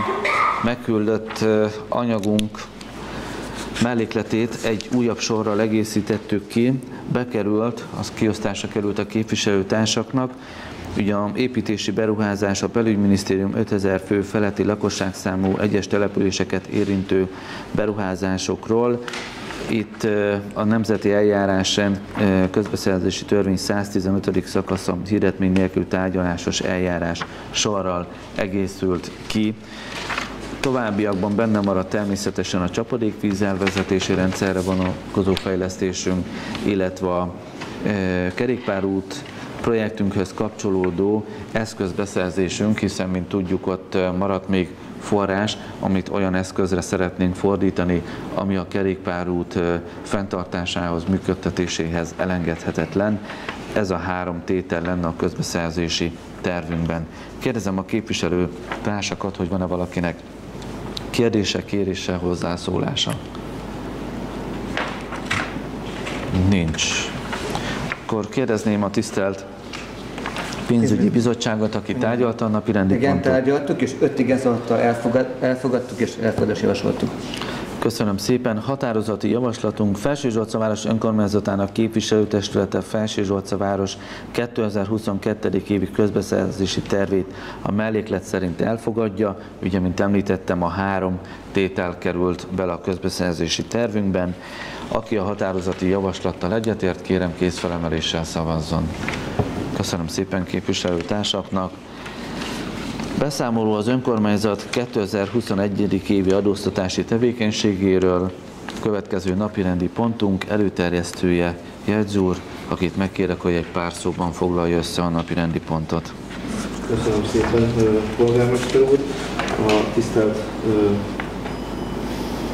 megküldött anyagunk mellékletét egy újabb sorral egészítettük ki, bekerült, az kiosztásra került a képviselőtársaknak, Ugye a építési beruházás a belügyminisztérium 5000 fő feletti lakosságszámú egyes településeket érintő beruházásokról. Itt a Nemzeti Eljárás közbeszerzési törvény 115. szakasza hirdetmény nélkül tárgyalásos eljárás sorral egészült ki. Továbbiakban benne maradt természetesen a csapadékvíz elvezetési rendszerre vonatkozó fejlesztésünk, illetve a e, kerékpárút projektünkhöz kapcsolódó eszközbeszerzésünk, hiszen, mint tudjuk, ott e, maradt még forrás, amit olyan eszközre szeretnénk fordítani, ami a kerékpárút e, fenntartásához, működtetéséhez elengedhetetlen. Ez a három tétel lenne a közbeszerzési tervünkben. Kérdezem a képviselő társakat, hogy van-e valakinek kérdése, kérése, hozzászólása? Nincs. Akkor kérdezném a tisztelt pénzügyi bizottságot, aki tárgyalta a napi rendi Igen, pontot. tárgyaltuk, és öt igen elfogad, elfogadtuk, és elfogadás javasoltuk. Köszönöm szépen. Határozati javaslatunk Felső Zsolca város önkormányzatának képviselőtestülete Felső Zsolca város 2022. évi közbeszerzési tervét a melléklet szerint elfogadja. Ugye, mint említettem, a három tétel került bele a közbeszerzési tervünkben. Aki a határozati javaslattal egyetért, kérem kézfelemeléssel szavazzon. Köszönöm szépen képviselőtársaknak. Beszámoló az önkormányzat 2021. évi adóztatási tevékenységéről, következő napirendi pontunk előterjesztője Jegyzúr, akit megkérek, hogy egy pár szóban foglalja össze a napirendi pontot. Köszönöm szépen, polgármester úr. A tisztelt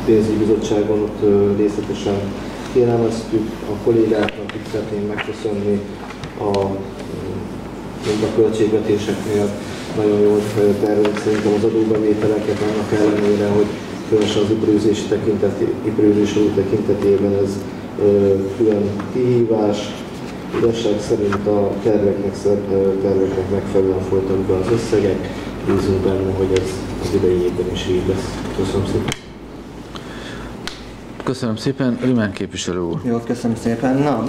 pénzügyi bizottságon ott részletesen kérelmeztük a kollégáknak, itt szeretném megköszönni a munkaköltségvetéseknél nagyon jól tervezik szerintem az adóbevételeket, annak ellenére, hogy különösen az iparűzési tekintet, iparűzési tekintetében ez külön kihívás. Igazság szerint a terveknek, terveknek megfelelően folytak be az összegek. Bízunk benne, hogy ez az idei évben is így lesz. Köszönöm szépen. Köszönöm szépen, Rimán képviselő úr. Jó, köszönöm szépen. Na,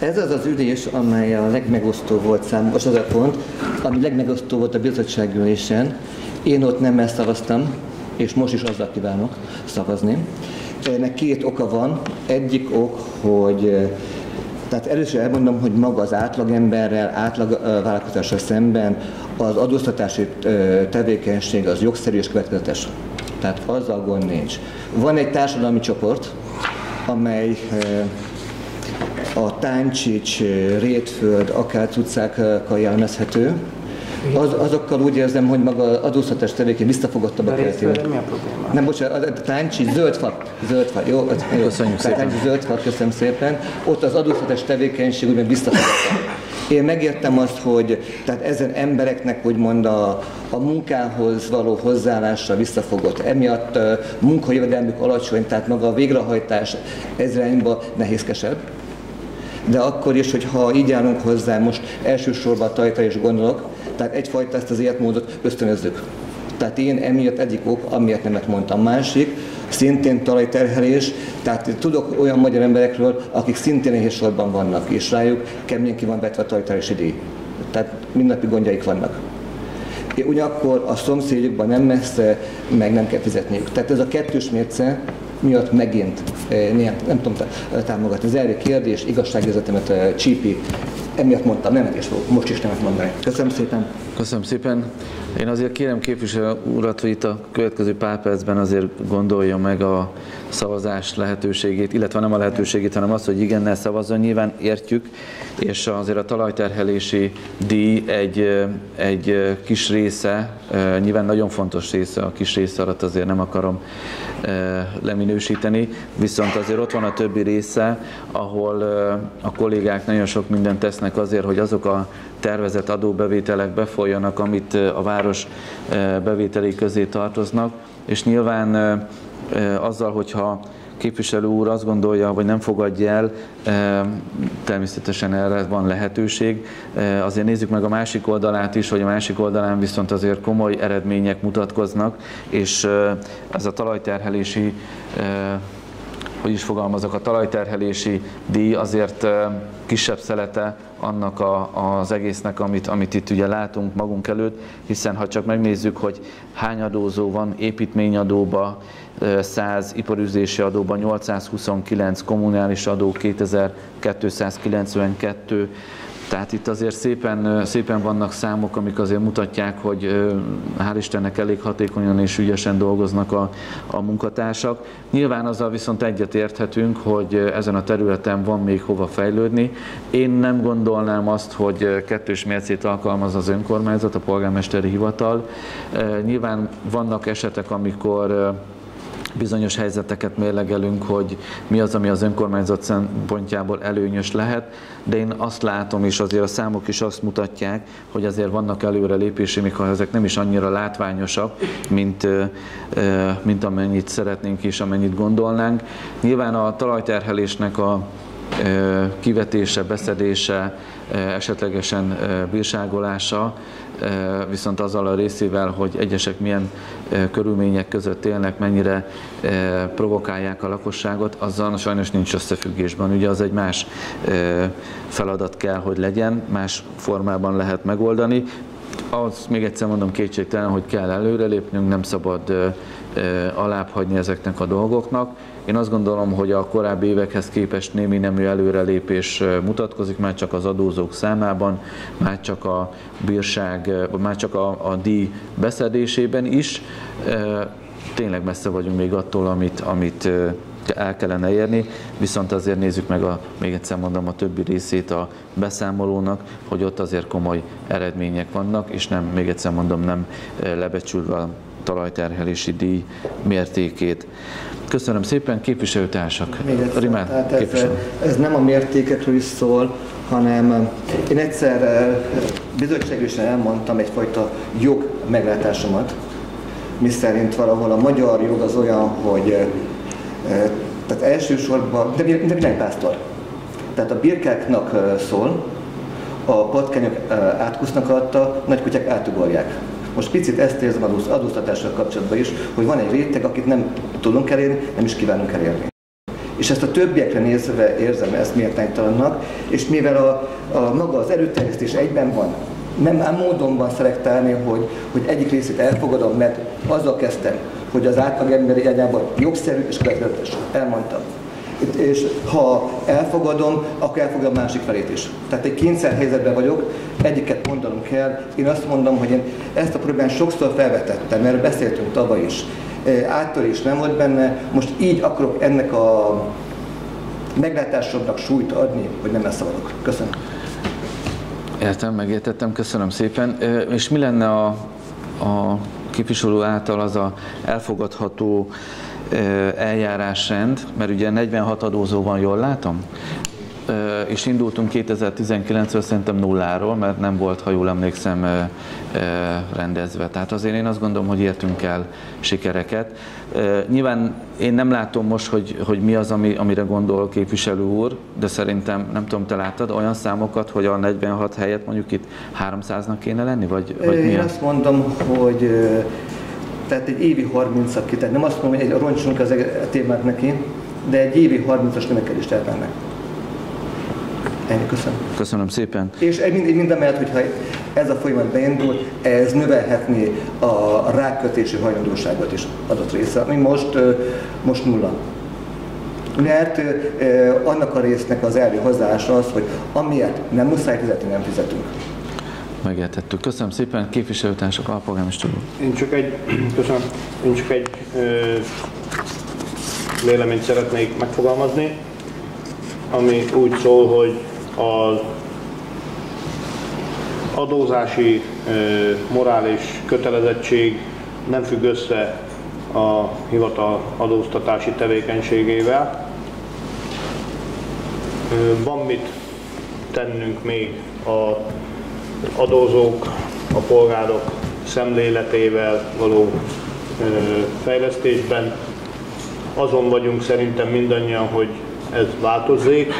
ez az az ülés, amely a legmegosztó volt számomra, most az a pont, ami legmegosztó volt a bizottságülésen. Én ott nem szavaztam, és most is azzal kívánok szavazni. Ennek két oka van. Egyik ok, hogy tehát először elmondom, hogy maga az átlagemberrel, átlag vállalkozással szemben az adóztatási tevékenység az jogszerű és következetes. Tehát azzal gond nincs. Van egy társadalmi csoport, amely a Táncsics, Rétföld, akár utcákkal jellemezhető, az, azokkal úgy érzem, hogy maga az adóztatás tevékeny visszafogottabbak lehet. mi a probléma? Nem, bocsánat, a táncsi zöld fa, zöld fa, jó? jó köszönjük szépen. Táncsi zöld fa, köszönöm szépen. Ott az adóztatás tevékenység úgymond visszafogottabb. Én megértem azt, hogy tehát ezen embereknek úgymond a, a munkához való hozzáállása visszafogott. Emiatt uh, munkajövedelmük alacsony, tehát maga a végrehajtás ezreányba nehézkesebb de akkor is, hogyha így állunk hozzá, most elsősorban a tajta is gondolok, tehát egyfajta ezt az életmódot ösztönözzük. Tehát én emiatt egyik ok, amiért nemet mondtam. Másik, szintén talajterhelés, tehát tudok olyan magyar emberekről, akik szintén nehéz sorban vannak, és rájuk keményen ki van vetve a talajterhelési díj. Tehát mindennapi gondjaik vannak. Ugyanakkor a szomszédjukban nem messze, meg nem kell fizetniük. Tehát ez a kettős mérce miatt megint eh, néha, nem tudom támogatni. Az első kérdés, igazságérzetemet eh, csípi, emiatt mondtam nemet, és most is nemet mondani. Köszönöm szépen. Köszönöm szépen. Én azért kérem képviselő urat, hogy itt a következő pár percben azért gondolja meg a szavazás lehetőségét, illetve nem a lehetőségét, hanem azt, hogy igennel szavazzon. Nyilván értjük, és azért a talajterhelési díj egy, egy kis része, nyilván nagyon fontos része, a kis része alatt azért nem akarom leminősíteni, viszont azért ott van a többi része, ahol a kollégák nagyon sok mindent tesznek azért, hogy azok a tervezett adóbevételek befolyjanak, amit a város bevételei közé tartoznak, és nyilván azzal, hogyha képviselő úr azt gondolja, vagy nem fogadja el, természetesen erre van lehetőség. Azért nézzük meg a másik oldalát is, hogy a másik oldalán viszont azért komoly eredmények mutatkoznak, és ez a talajterhelési hogy is fogalmazok, a talajterhelési díj azért kisebb szelete annak a, az egésznek, amit, amit itt ugye látunk magunk előtt, hiszen ha csak megnézzük, hogy hány adózó van építményadóba, 100 iparüzési adóban, 829 kommunális adó, 2292 tehát itt azért szépen, szépen vannak számok, amik azért mutatják, hogy hál' Istennek elég hatékonyan és ügyesen dolgoznak a, a munkatársak. Nyilván azzal viszont egyetérthetünk, hogy ezen a területen van még hova fejlődni. Én nem gondolnám azt, hogy kettős mércét alkalmaz az önkormányzat, a polgármesteri hivatal. Nyilván vannak esetek, amikor bizonyos helyzeteket mérlegelünk, hogy mi az, ami az önkormányzat szempontjából előnyös lehet, de én azt látom, és azért a számok is azt mutatják, hogy azért vannak előrelépési, ha ezek nem is annyira látványosak, mint, mint amennyit szeretnénk és amennyit gondolnánk. Nyilván a talajterhelésnek a kivetése, beszedése, esetlegesen bírságolása, viszont azzal a részével, hogy egyesek milyen körülmények között élnek, mennyire provokálják a lakosságot, azzal sajnos nincs összefüggésben. Ugye az egy más feladat kell, hogy legyen, más formában lehet megoldani. Az még egyszer mondom kétségtelen, hogy kell előrelépnünk, nem szabad alább hagyni ezeknek a dolgoknak. Én azt gondolom, hogy a korábbi évekhez képest némi nemű előrelépés mutatkozik, már csak az adózók számában, már csak a bírság, már csak a, a díj beszedésében is. Tényleg messze vagyunk még attól, amit, amit el kellene érni, viszont azért nézzük meg a, még egyszer mondom, a többi részét a beszámolónak, hogy ott azért komoly eredmények vannak, és nem, még egyszer mondom, nem lebecsülve talajterhelési díj mértékét. Köszönöm szépen, képviselőtársak. Még egyszer, tehát ez, ez nem a mértékekről is szól, hanem én egyszer bizottságosan elmondtam egyfajta jog meglátásomat, miszerint valahol a magyar jog az olyan, hogy tehát elsősorban, de minden pásztor. Tehát a birkáknak szól, a patkányok átkusznak alatta, nagy kutyák átugorják. Most picit ezt érzem az adóztatással kapcsolatban is, hogy van egy réteg, akit nem tudunk elérni, nem is kívánunk elérni. És ezt a többiekre nézve érzem ezt méltánytalannak, és mivel a, a maga az erőterjesztés egyben van, nem ám módonban szelektálni, hogy, hogy egyik részét elfogadom, mert azzal kezdtem, hogy az átlag emberi irányában jogszerű és következetes. Elmondtam. És ha elfogadom, akkor elfogadom a másik felét is. Tehát egy kényszer helyzetben vagyok, egyiket mondanom kell. Én azt mondom, hogy én ezt a problémát sokszor felvetettem, mert beszéltünk tavaly is. Áttörés nem volt benne, most így akarok ennek a meglátásomnak súlyt adni, hogy nem ezt Köszönöm. Értem, megértettem, köszönöm szépen. És mi lenne a, a képviselő által az a elfogadható eljárásrend, mert ugye 46 adózó van, jól látom? és indultunk 2019-ről szerintem nulláról, mert nem volt, ha jól emlékszem, rendezve. Tehát azért én azt gondolom, hogy értünk el sikereket. Nyilván én nem látom most, hogy, hogy mi az, ami, amire gondol képviselő úr, de szerintem, nem tudom, te láttad olyan számokat, hogy a 46 helyet mondjuk itt 300-nak kéne lenni, vagy, vagy én mi azt mondom, hogy tehát egy évi 30-at ki, tehát nem azt mondom, hogy egy roncsunk az a témát neki, de egy évi 30-as növekedést elvennek. Ennyi, köszönöm. Köszönöm szépen. És mind, mindemellett, hogyha ez a folyamat beindul, ez növelhetné a rákötési hajlandóságot is adott része, ami most, most nulla. Mert annak a résznek az elvi hozzáása az, hogy amiért nem muszáj fizetni, nem fizetünk. Megértettük. Köszönöm szépen, képviselőtársak, alpolgármester úr. Én csak egy, köszönöm, én csak egy ö, véleményt szeretnék megfogalmazni, ami úgy szól, hogy az adózási morális kötelezettség nem függ össze a hivatal adóztatási tevékenységével. Van mit tennünk még a adózók, a polgárok szemléletével való fejlesztésben. Azon vagyunk szerintem mindannyian, hogy ez változzék,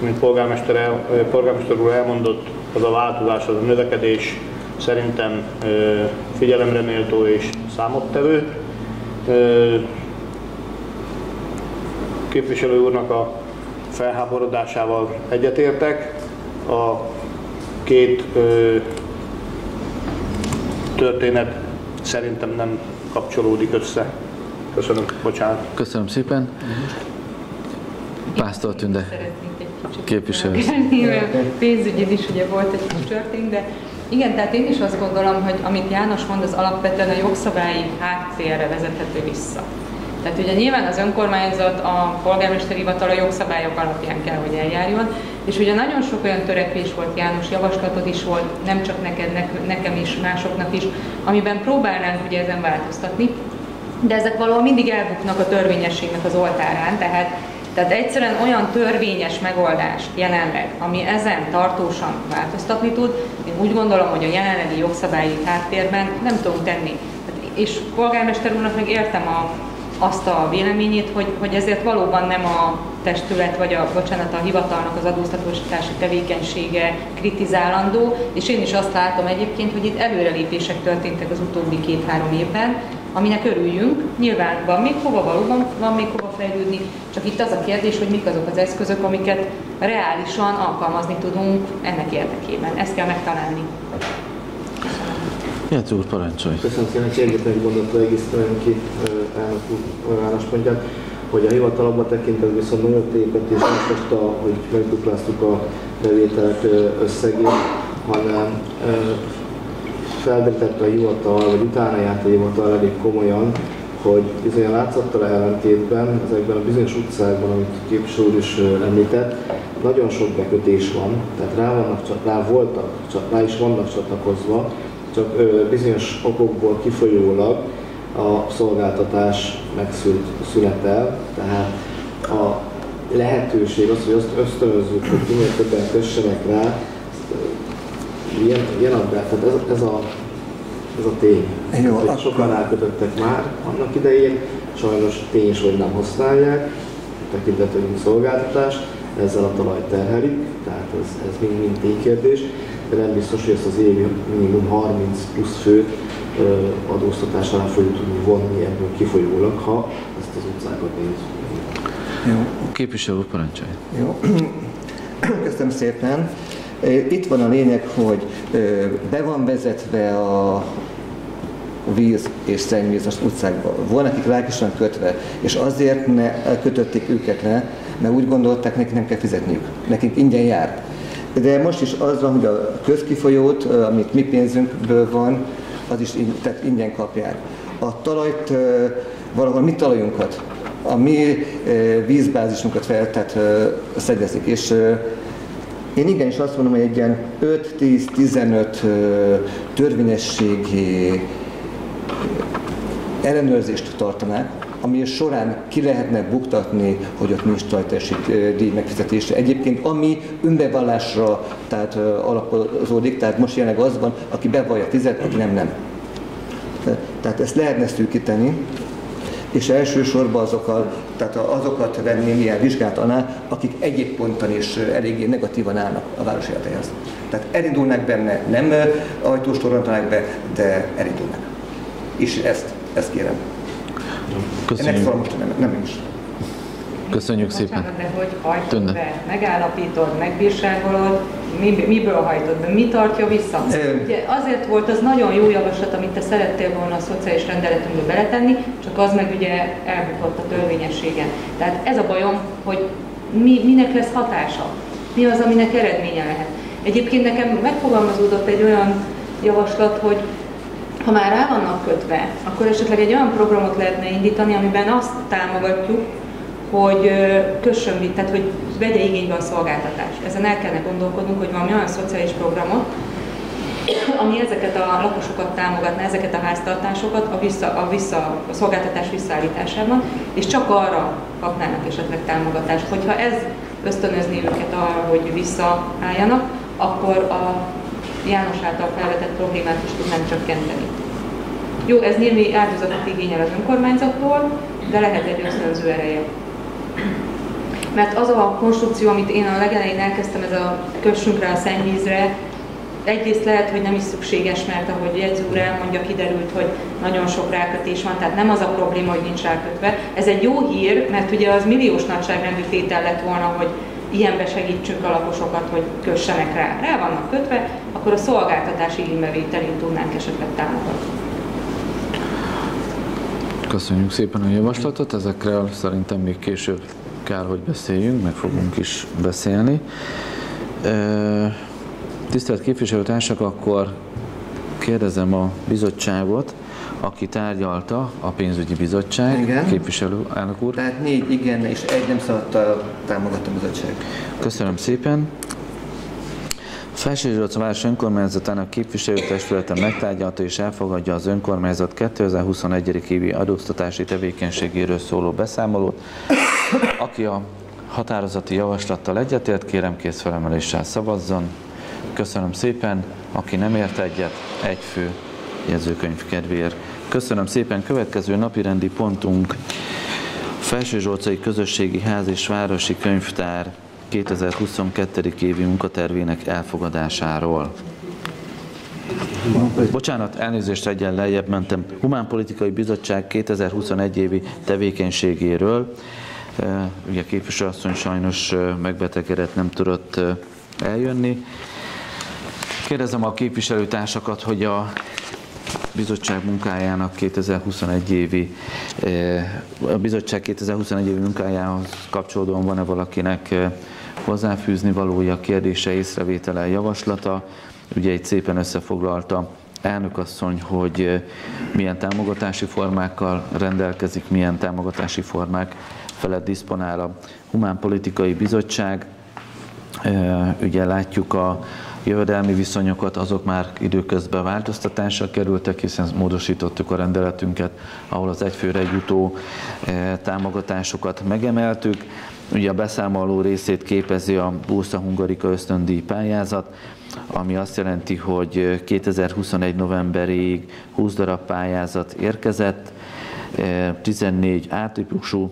mint polgármester, el, polgármester úr elmondott, az a változás, az a növekedés szerintem figyelemre méltó és számottevő. Képviselő úrnak a felháborodásával egyetértek. A két történet szerintem nem kapcsolódik össze. Köszönöm, bocsánat. Köszönöm szépen. Pásztor Tünde képviselő. Pénzügyén is ugye volt egy kis történt, de igen, tehát én is azt gondolom, hogy amit János mond, az alapvetően a jogszabályi háttérre vezethető vissza. Tehát ugye nyilván az önkormányzat, a polgármesteri hivatal a jogszabályok alapján kell, hogy eljárjon, és ugye nagyon sok olyan törekvés volt, János, javaslatod is volt, nem csak neked, nekem is, másoknak is, amiben próbálnánk ugye ezen változtatni, de ezek valahol mindig elbuknak a törvényességnek az oltárán, tehát tehát egyszerűen olyan törvényes megoldást jelenleg, ami ezen tartósan változtatni tud, én úgy gondolom, hogy a jelenlegi jogszabályi háttérben nem tudunk tenni. És polgármester úrnak meg értem a, azt a véleményét, hogy, hogy ezért valóban nem a testület, vagy a, bocsánat, a hivatalnak az adóztatósítási tevékenysége kritizálandó, és én is azt látom egyébként, hogy itt előrelépések történtek az utóbbi két-három évben, aminek örüljünk. Nyilván van még hova, valóban van még hova fejlődni, csak itt az a kérdés, hogy mik azok az eszközök, amiket reálisan alkalmazni tudunk ennek érdekében. Ezt kell megtalálni. Játsz úr, parancsolj! Köszönöm szépen, hogy egy gondolatra egészítenem ki elnök úr álláspontját, hogy a hivatalomba tekintve viszont nagyon tékat és nem most, a, hogy megdupláztuk a bevételek összegét, hanem felvetett a hivatal, vagy utána járt a hivatal elég komolyan, hogy bizony a látszattal ellentétben ezekben a bizonyos utcákban, amit képviselő úr is említett, nagyon sok bekötés van, tehát rá, vannak, rá voltak, rá is vannak csatlakozva, csak bizonyos okokból kifolyólag a szolgáltatás megszűnt szünetel, tehát a lehetőség az, hogy azt ösztönözzük, hogy minél többen kössenek rá, ilyen, ilyen adják, tehát ez, ez a ez a tény. Jó, akkor... sokan rákötöttek már annak idején, sajnos tény is, hogy nem használják, tekintető mint szolgáltatást, ezzel a talaj terhelik, tehát ez, ez mind, mind ténykérdés, de nem biztos, hogy ezt az évi minimum 30 plusz főt adóztatás alá fogjuk tudni vonni ebből kifolyólag, ha ezt az utcákat nézzük. Jó. Képviselő parancsolj. Jó. Köszönöm szépen. Itt van a lényeg, hogy be van vezetve a víz és szennyvíz az utcákba. Van, akik is kötve, és azért ne kötötték őket le, mert úgy gondolták, nekik nem kell fizetniük. Nekik ingyen jár. De most is az van, hogy a közkifolyót, amit mi pénzünkből van, az is tehát ingyen kapják. A talajt, valahol mi talajunkat, a mi vízbázisunkat fel, tehát szedezik. És én igenis azt mondom, hogy egy ilyen 5-10-15 törvényességi ellenőrzést tartanák, ami során ki lehetne buktatni, hogy ott nincs rajta díj megfizetése. Egyébként ami önbevallásra tehát, alapozódik, tehát most jelenleg az van, aki bevallja fizet, aki nem, nem. Tehát ezt lehetne szűkíteni, és elsősorban azokkal, tehát azokat venni ilyen vizsgát alá, akik egyéb ponton is eléggé negatívan állnak a város életéhez. Tehát elindulnak benne, nem ajtós be, de elindulnak. És ezt, ezt kérem. Köszönjük. Ennek most nem, nem is. Köszönjük szépen. Bocsánat, de hogy hajtod be? Megállapítod, megbírságolod, mi, miből hajtod be? Mi tartja vissza? Ugye azért volt az nagyon jó javaslat, amit te szerettél volna a szociális rendeletünkbe beletenni, csak az meg ugye elbukott a törvényességen. Tehát ez a bajom, hogy mi, minek lesz hatása? Mi az, aminek eredménye lehet? Egyébként nekem megfogalmazódott egy olyan javaslat, hogy ha már rá vannak kötve, akkor esetleg egy olyan programot lehetne indítani, amiben azt támogatjuk, hogy kössön, tehát hogy vegye igénybe a szolgáltatást. Ezen el kellene gondolkodnunk, hogy valami olyan szociális programot, ami ezeket a lakosokat támogatná, ezeket a háztartásokat a, vissza, a, vissza, a szolgáltatás visszaállításában, és csak arra kapnának esetleg támogatást. Hogyha ez ösztönözni őket arra, hogy visszaálljanak, akkor a János által felvetett problémát is tudnánk csökkenteni. Jó, ez némi áldozatot igényel az önkormányzattól, de lehet egy ösztönző ereje. Mert az a konstrukció, amit én a legelején elkezdtem, ez a kössünk rá a szennyvízre, egyrészt lehet, hogy nem is szükséges, mert ahogy jegyző úr elmondja, kiderült, hogy nagyon sok rákötés van, tehát nem az a probléma, hogy nincs rákötve. Ez egy jó hír, mert ugye az milliós nagyságrendű tétel lett volna, hogy ilyenbe segítsünk a lakosokat, hogy kössenek rá. Rá vannak kötve, akkor a szolgáltatás igénybevételét tudnánk esetleg támogatni. Köszönjük szépen a javaslatot, ezekről szerintem még később kell, hogy beszéljünk, meg fogunk is beszélni. Tisztelt képviselőtársak, akkor kérdezem a bizottságot, aki tárgyalta a pénzügyi bizottság, igen. képviselő elnök úr. Tehát négy igen és egy nem támogatta a bizottság. Köszönöm szépen. A Felsőzsolac város önkormányzatának képviselőtestülete megtárgyalta és elfogadja az önkormányzat 2021. évi adóztatási tevékenységéről szóló beszámolót. Aki a határozati javaslattal egyetért, kérem kész felemeléssel szavazzon. Köszönöm szépen. Aki nem ért egyet, egy fő jegyzőkönyv kedvéért. Köszönöm szépen. Következő napirendi pontunk Felsőzsolcai Közösségi Ház és Városi Könyvtár 2022. évi munkatervének elfogadásáról. Bocsánat, elnézést egyen lejjebb mentem. Humánpolitikai Bizottság 2021 évi tevékenységéről. Ugye képviselőasszony sajnos megbetegedett, nem tudott eljönni. Kérdezem a képviselőtársakat, hogy a bizottság munkájának 2021 évi, a bizottság 2021 évi munkájához kapcsolódóan van-e valakinek hozzáfűzni valója, kérdése, észrevétele, javaslata. Ugye egy szépen összefoglalta elnökasszony, hogy milyen támogatási formákkal rendelkezik, milyen támogatási formák felett diszponál a Humán Politikai Bizottság. Ugye látjuk a jövedelmi viszonyokat, azok már időközben változtatásra kerültek, hiszen módosítottuk a rendeletünket, ahol az egyfőre jutó támogatásosokat megemeltük. Ugye a beszámoló részét képezi a Bursa Hungarika ösztöndíj pályázat, ami azt jelenti, hogy 2021 novemberig 20 darab pályázat érkezett, 14 A-típusú,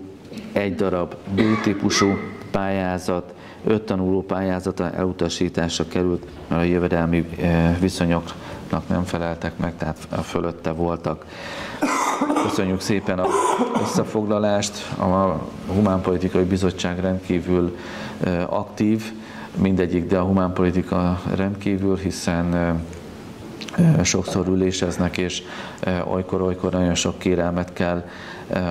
egy darab B-típusú pályázat, öt tanuló pályázata elutasításra került, mert a jövedelmi viszonyoknak nem feleltek meg, tehát a fölötte voltak. Köszönjük szépen a összefoglalást. A Humánpolitikai Bizottság rendkívül aktív, mindegyik, de a humánpolitika rendkívül, hiszen sokszor üléseznek, és olykor-olykor nagyon sok kérelmet kell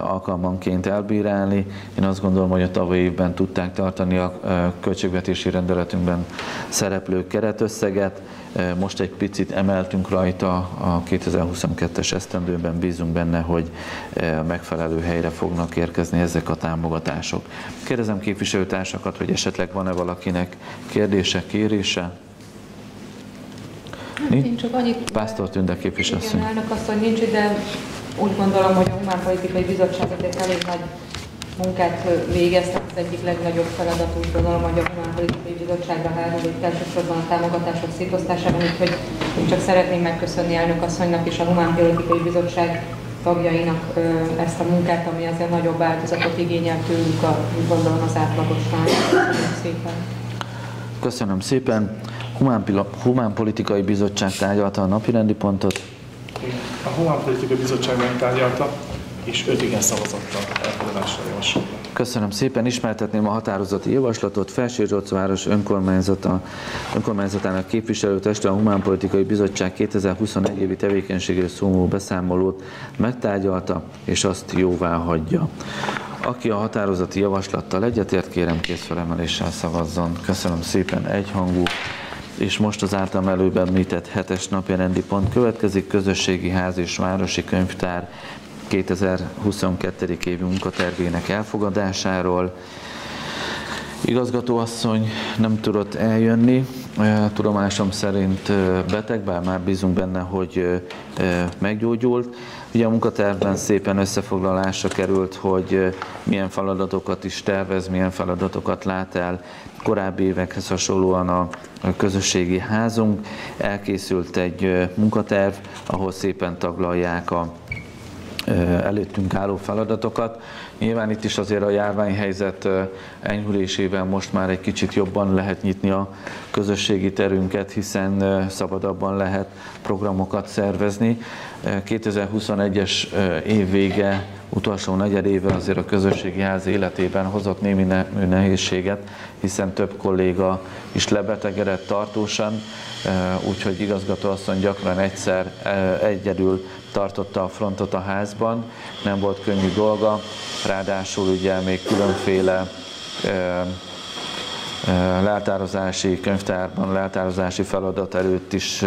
alkalmanként elbírálni. Én azt gondolom, hogy a tavalyi évben tudták tartani a költségvetési rendeletünkben szereplő keretösszeget. Most egy picit emeltünk rajta a 2022-es esztendőben, bízunk benne, hogy megfelelő helyre fognak érkezni ezek a támogatások. Kérdezem képviselőtársakat, hogy esetleg van-e valakinek kérdése, kérése? Én csak annyit... Pásztor Tünde képviselőasszony. Igen, elnök asszony nincs de úgy gondolom, hogy a Humánpolitikai Bizottság azért elég nagy munkát végeztek. Az egyik legnagyobb feladat úgy gondolom, hogy a Humánpolitikai Bizottságra hárul, hogy elsősorban a támogatások szétosztásában, úgyhogy én csak szeretném megköszönni elnök asszonynak és a Humánpolitikai Bizottság tagjainak ezt a munkát, ami azért nagyobb változatot igényel tőlük, a, gondolom az átlagosnál. Köszönöm szépen. Köszönöm szépen. Humán, Politikai Bizottság tárgyalta a napirendi pontot. A Humán Politikai Bizottság megtárgyalta, és öt igen szavazattal elfogadásra javasolta. Köszönöm szépen, ismertetném a határozati javaslatot. Felsőzsolc város önkormányzata, önkormányzatának képviselőteste a Humánpolitikai Bizottság 2021 évi tevékenységről szóló beszámolót megtárgyalta, és azt jóvá hagyja. Aki a határozati javaslattal egyetért, kérem készfelemeléssel szavazzon. Köszönöm szépen, egyhangú. És most az általam előbb említett hetes napi pont következik, közösségi ház és városi könyvtár 2022. évi munkatervének elfogadásáról. Igazgatóasszony nem tudott eljönni, tudomásom szerint beteg, bár már bízunk benne, hogy meggyógyult. Ugye a munkatervben szépen összefoglalásra került, hogy milyen feladatokat is tervez, milyen feladatokat lát el. Korábbi évekhez hasonlóan a közösségi házunk elkészült egy munkaterv, ahol szépen taglalják a előttünk álló feladatokat. Nyilván itt is azért a járványhelyzet enyhülésével most már egy kicsit jobban lehet nyitni a közösségi terünket, hiszen szabadabban lehet programokat szervezni. 2021-es év vége utolsó negyed éve azért a közösségi ház életében hozott némi nehézséget, hiszen több kolléga is lebetegedett tartósan, úgyhogy igazgató asszony gyakran egyszer egyedül tartotta a frontot a házban, nem volt könnyű dolga, ráadásul ugye még különféle leltározási könyvtárban leltározási feladat előtt is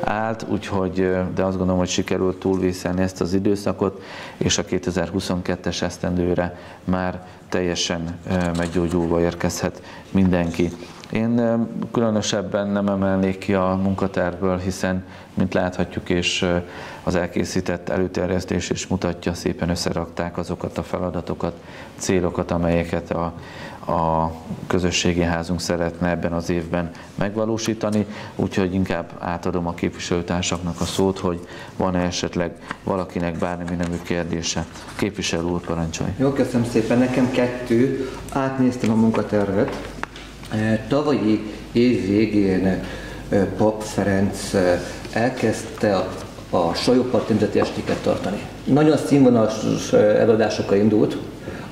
állt, úgyhogy, de azt gondolom, hogy sikerült túlvészelni ezt az időszakot, és a 2022-es esztendőre már teljesen meggyógyulva érkezhet mindenki. Én különösebben nem emelnék ki a munkatervből, hiszen, mint láthatjuk, és az elkészített előterjesztés is mutatja, szépen összerakták azokat a feladatokat, célokat, amelyeket a, a közösségi házunk szeretne ebben az évben megvalósítani, úgyhogy inkább átadom a képviselőtársaknak a szót, hogy van-e esetleg valakinek bármi nemű kérdése. Képviselő úr, parancsolj! Jó, köszönöm szépen. Nekem kettő. Átnéztem a munkatervet. E, tavalyi év végén e, Pap Ferenc e, elkezdte a Sajópart Nemzeti Estéket tartani. Nagyon színvonalas előadásokkal indult,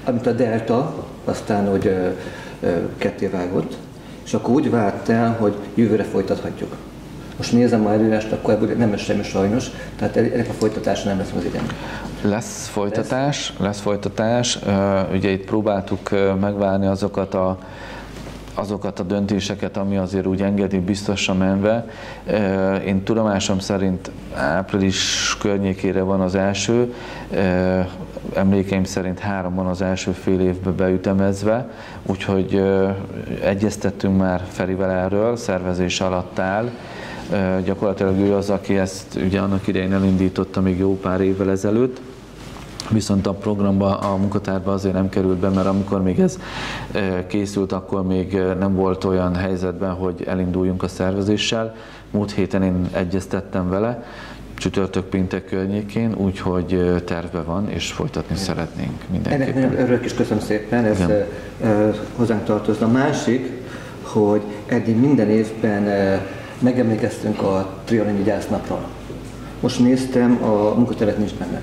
amit a Delta aztán hogy ketté vágott, és akkor úgy várt el, hogy jövőre folytathatjuk. Most nézem a előírást, akkor ebből nem lesz semmi sajnos, tehát ennek a folytatása nem lesz az idén. Lesz folytatás, lesz, lesz folytatás. Ugye itt próbáltuk megválni azokat a azokat a döntéseket, ami azért úgy engedi biztosra menve. Én tudomásom szerint április környékére van az első, emlékeim szerint három van az első fél évbe beütemezve, úgyhogy egyeztettünk már Ferivel erről, szervezés alatt áll. Gyakorlatilag ő az, aki ezt ugye annak idején elindította még jó pár évvel ezelőtt, Viszont a programba, a munkatárba azért nem került be, mert amikor még ez készült, akkor még nem volt olyan helyzetben, hogy elinduljunk a szervezéssel. Múlt héten én egyeztettem vele, csütörtök péntek környékén, úgyhogy terve van, és folytatni Igen. szeretnénk mindenképpen. Ennek örülök is köszönöm szépen, ez Igen. hozzánk tartozna. A másik, hogy eddig minden évben megemlékeztünk a Trianoni gyásznapról. Most néztem, a munkateret nincs benne.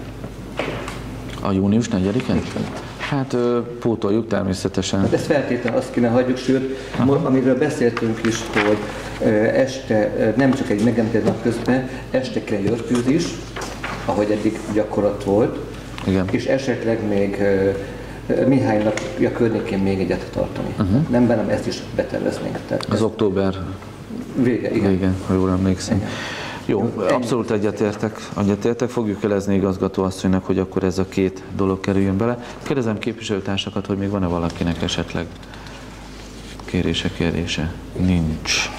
A június 4-en? Hát pótoljuk természetesen. Hát ezt feltétlenül azt kéne hagyjuk, sőt, Aha. amiről beszéltünk is, hogy este nem csak egy megemlített nap közben, este kell jöttűz is, ahogy eddig gyakorlat volt, Igen. és esetleg még Mihály napja környékén még egyet tartani. Uh-huh. Nem bennem ezt is beterveznénk. Tehát Az október vége, igen. Vége, ha jól emlékszem. Igen. Jó, abszolút egyetértek, egyetértek. Fogjuk jelezni igazgatóasszonynak, hogy akkor ez a két dolog kerüljön bele. Kérdezem képviselőtársakat, hogy még van-e valakinek esetleg kérése, kérdése? Nincs.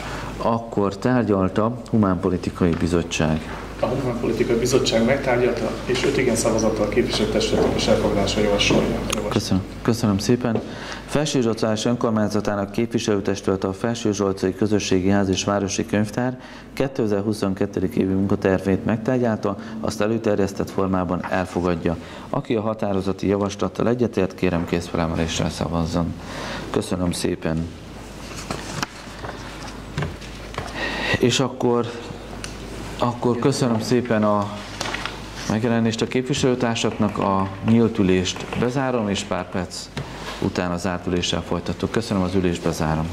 Akkor tárgyalta a Humánpolitikai Bizottság a Humánpolitikai Bizottság megtárgyalta, és öt igen szavazattal képviselőtestületek és elfogadásra javasolja. Köszönöm. Köszönöm szépen. Felsőzsolcás önkormányzatának képviselőtestület a Felsőzsolcai Közösségi Ház és Városi Könyvtár 2022. évi munkatervét megtárgyalta, azt előterjesztett formában elfogadja. Aki a határozati javaslattal egyetért, kérem készfelemeléssel szavazzon. Köszönöm szépen. És akkor akkor köszönöm szépen a megjelenést a képviselőtársaknak, a nyílt ülést bezárom, és pár perc után az átuléssel folytatjuk. Köszönöm az ülést, bezárom.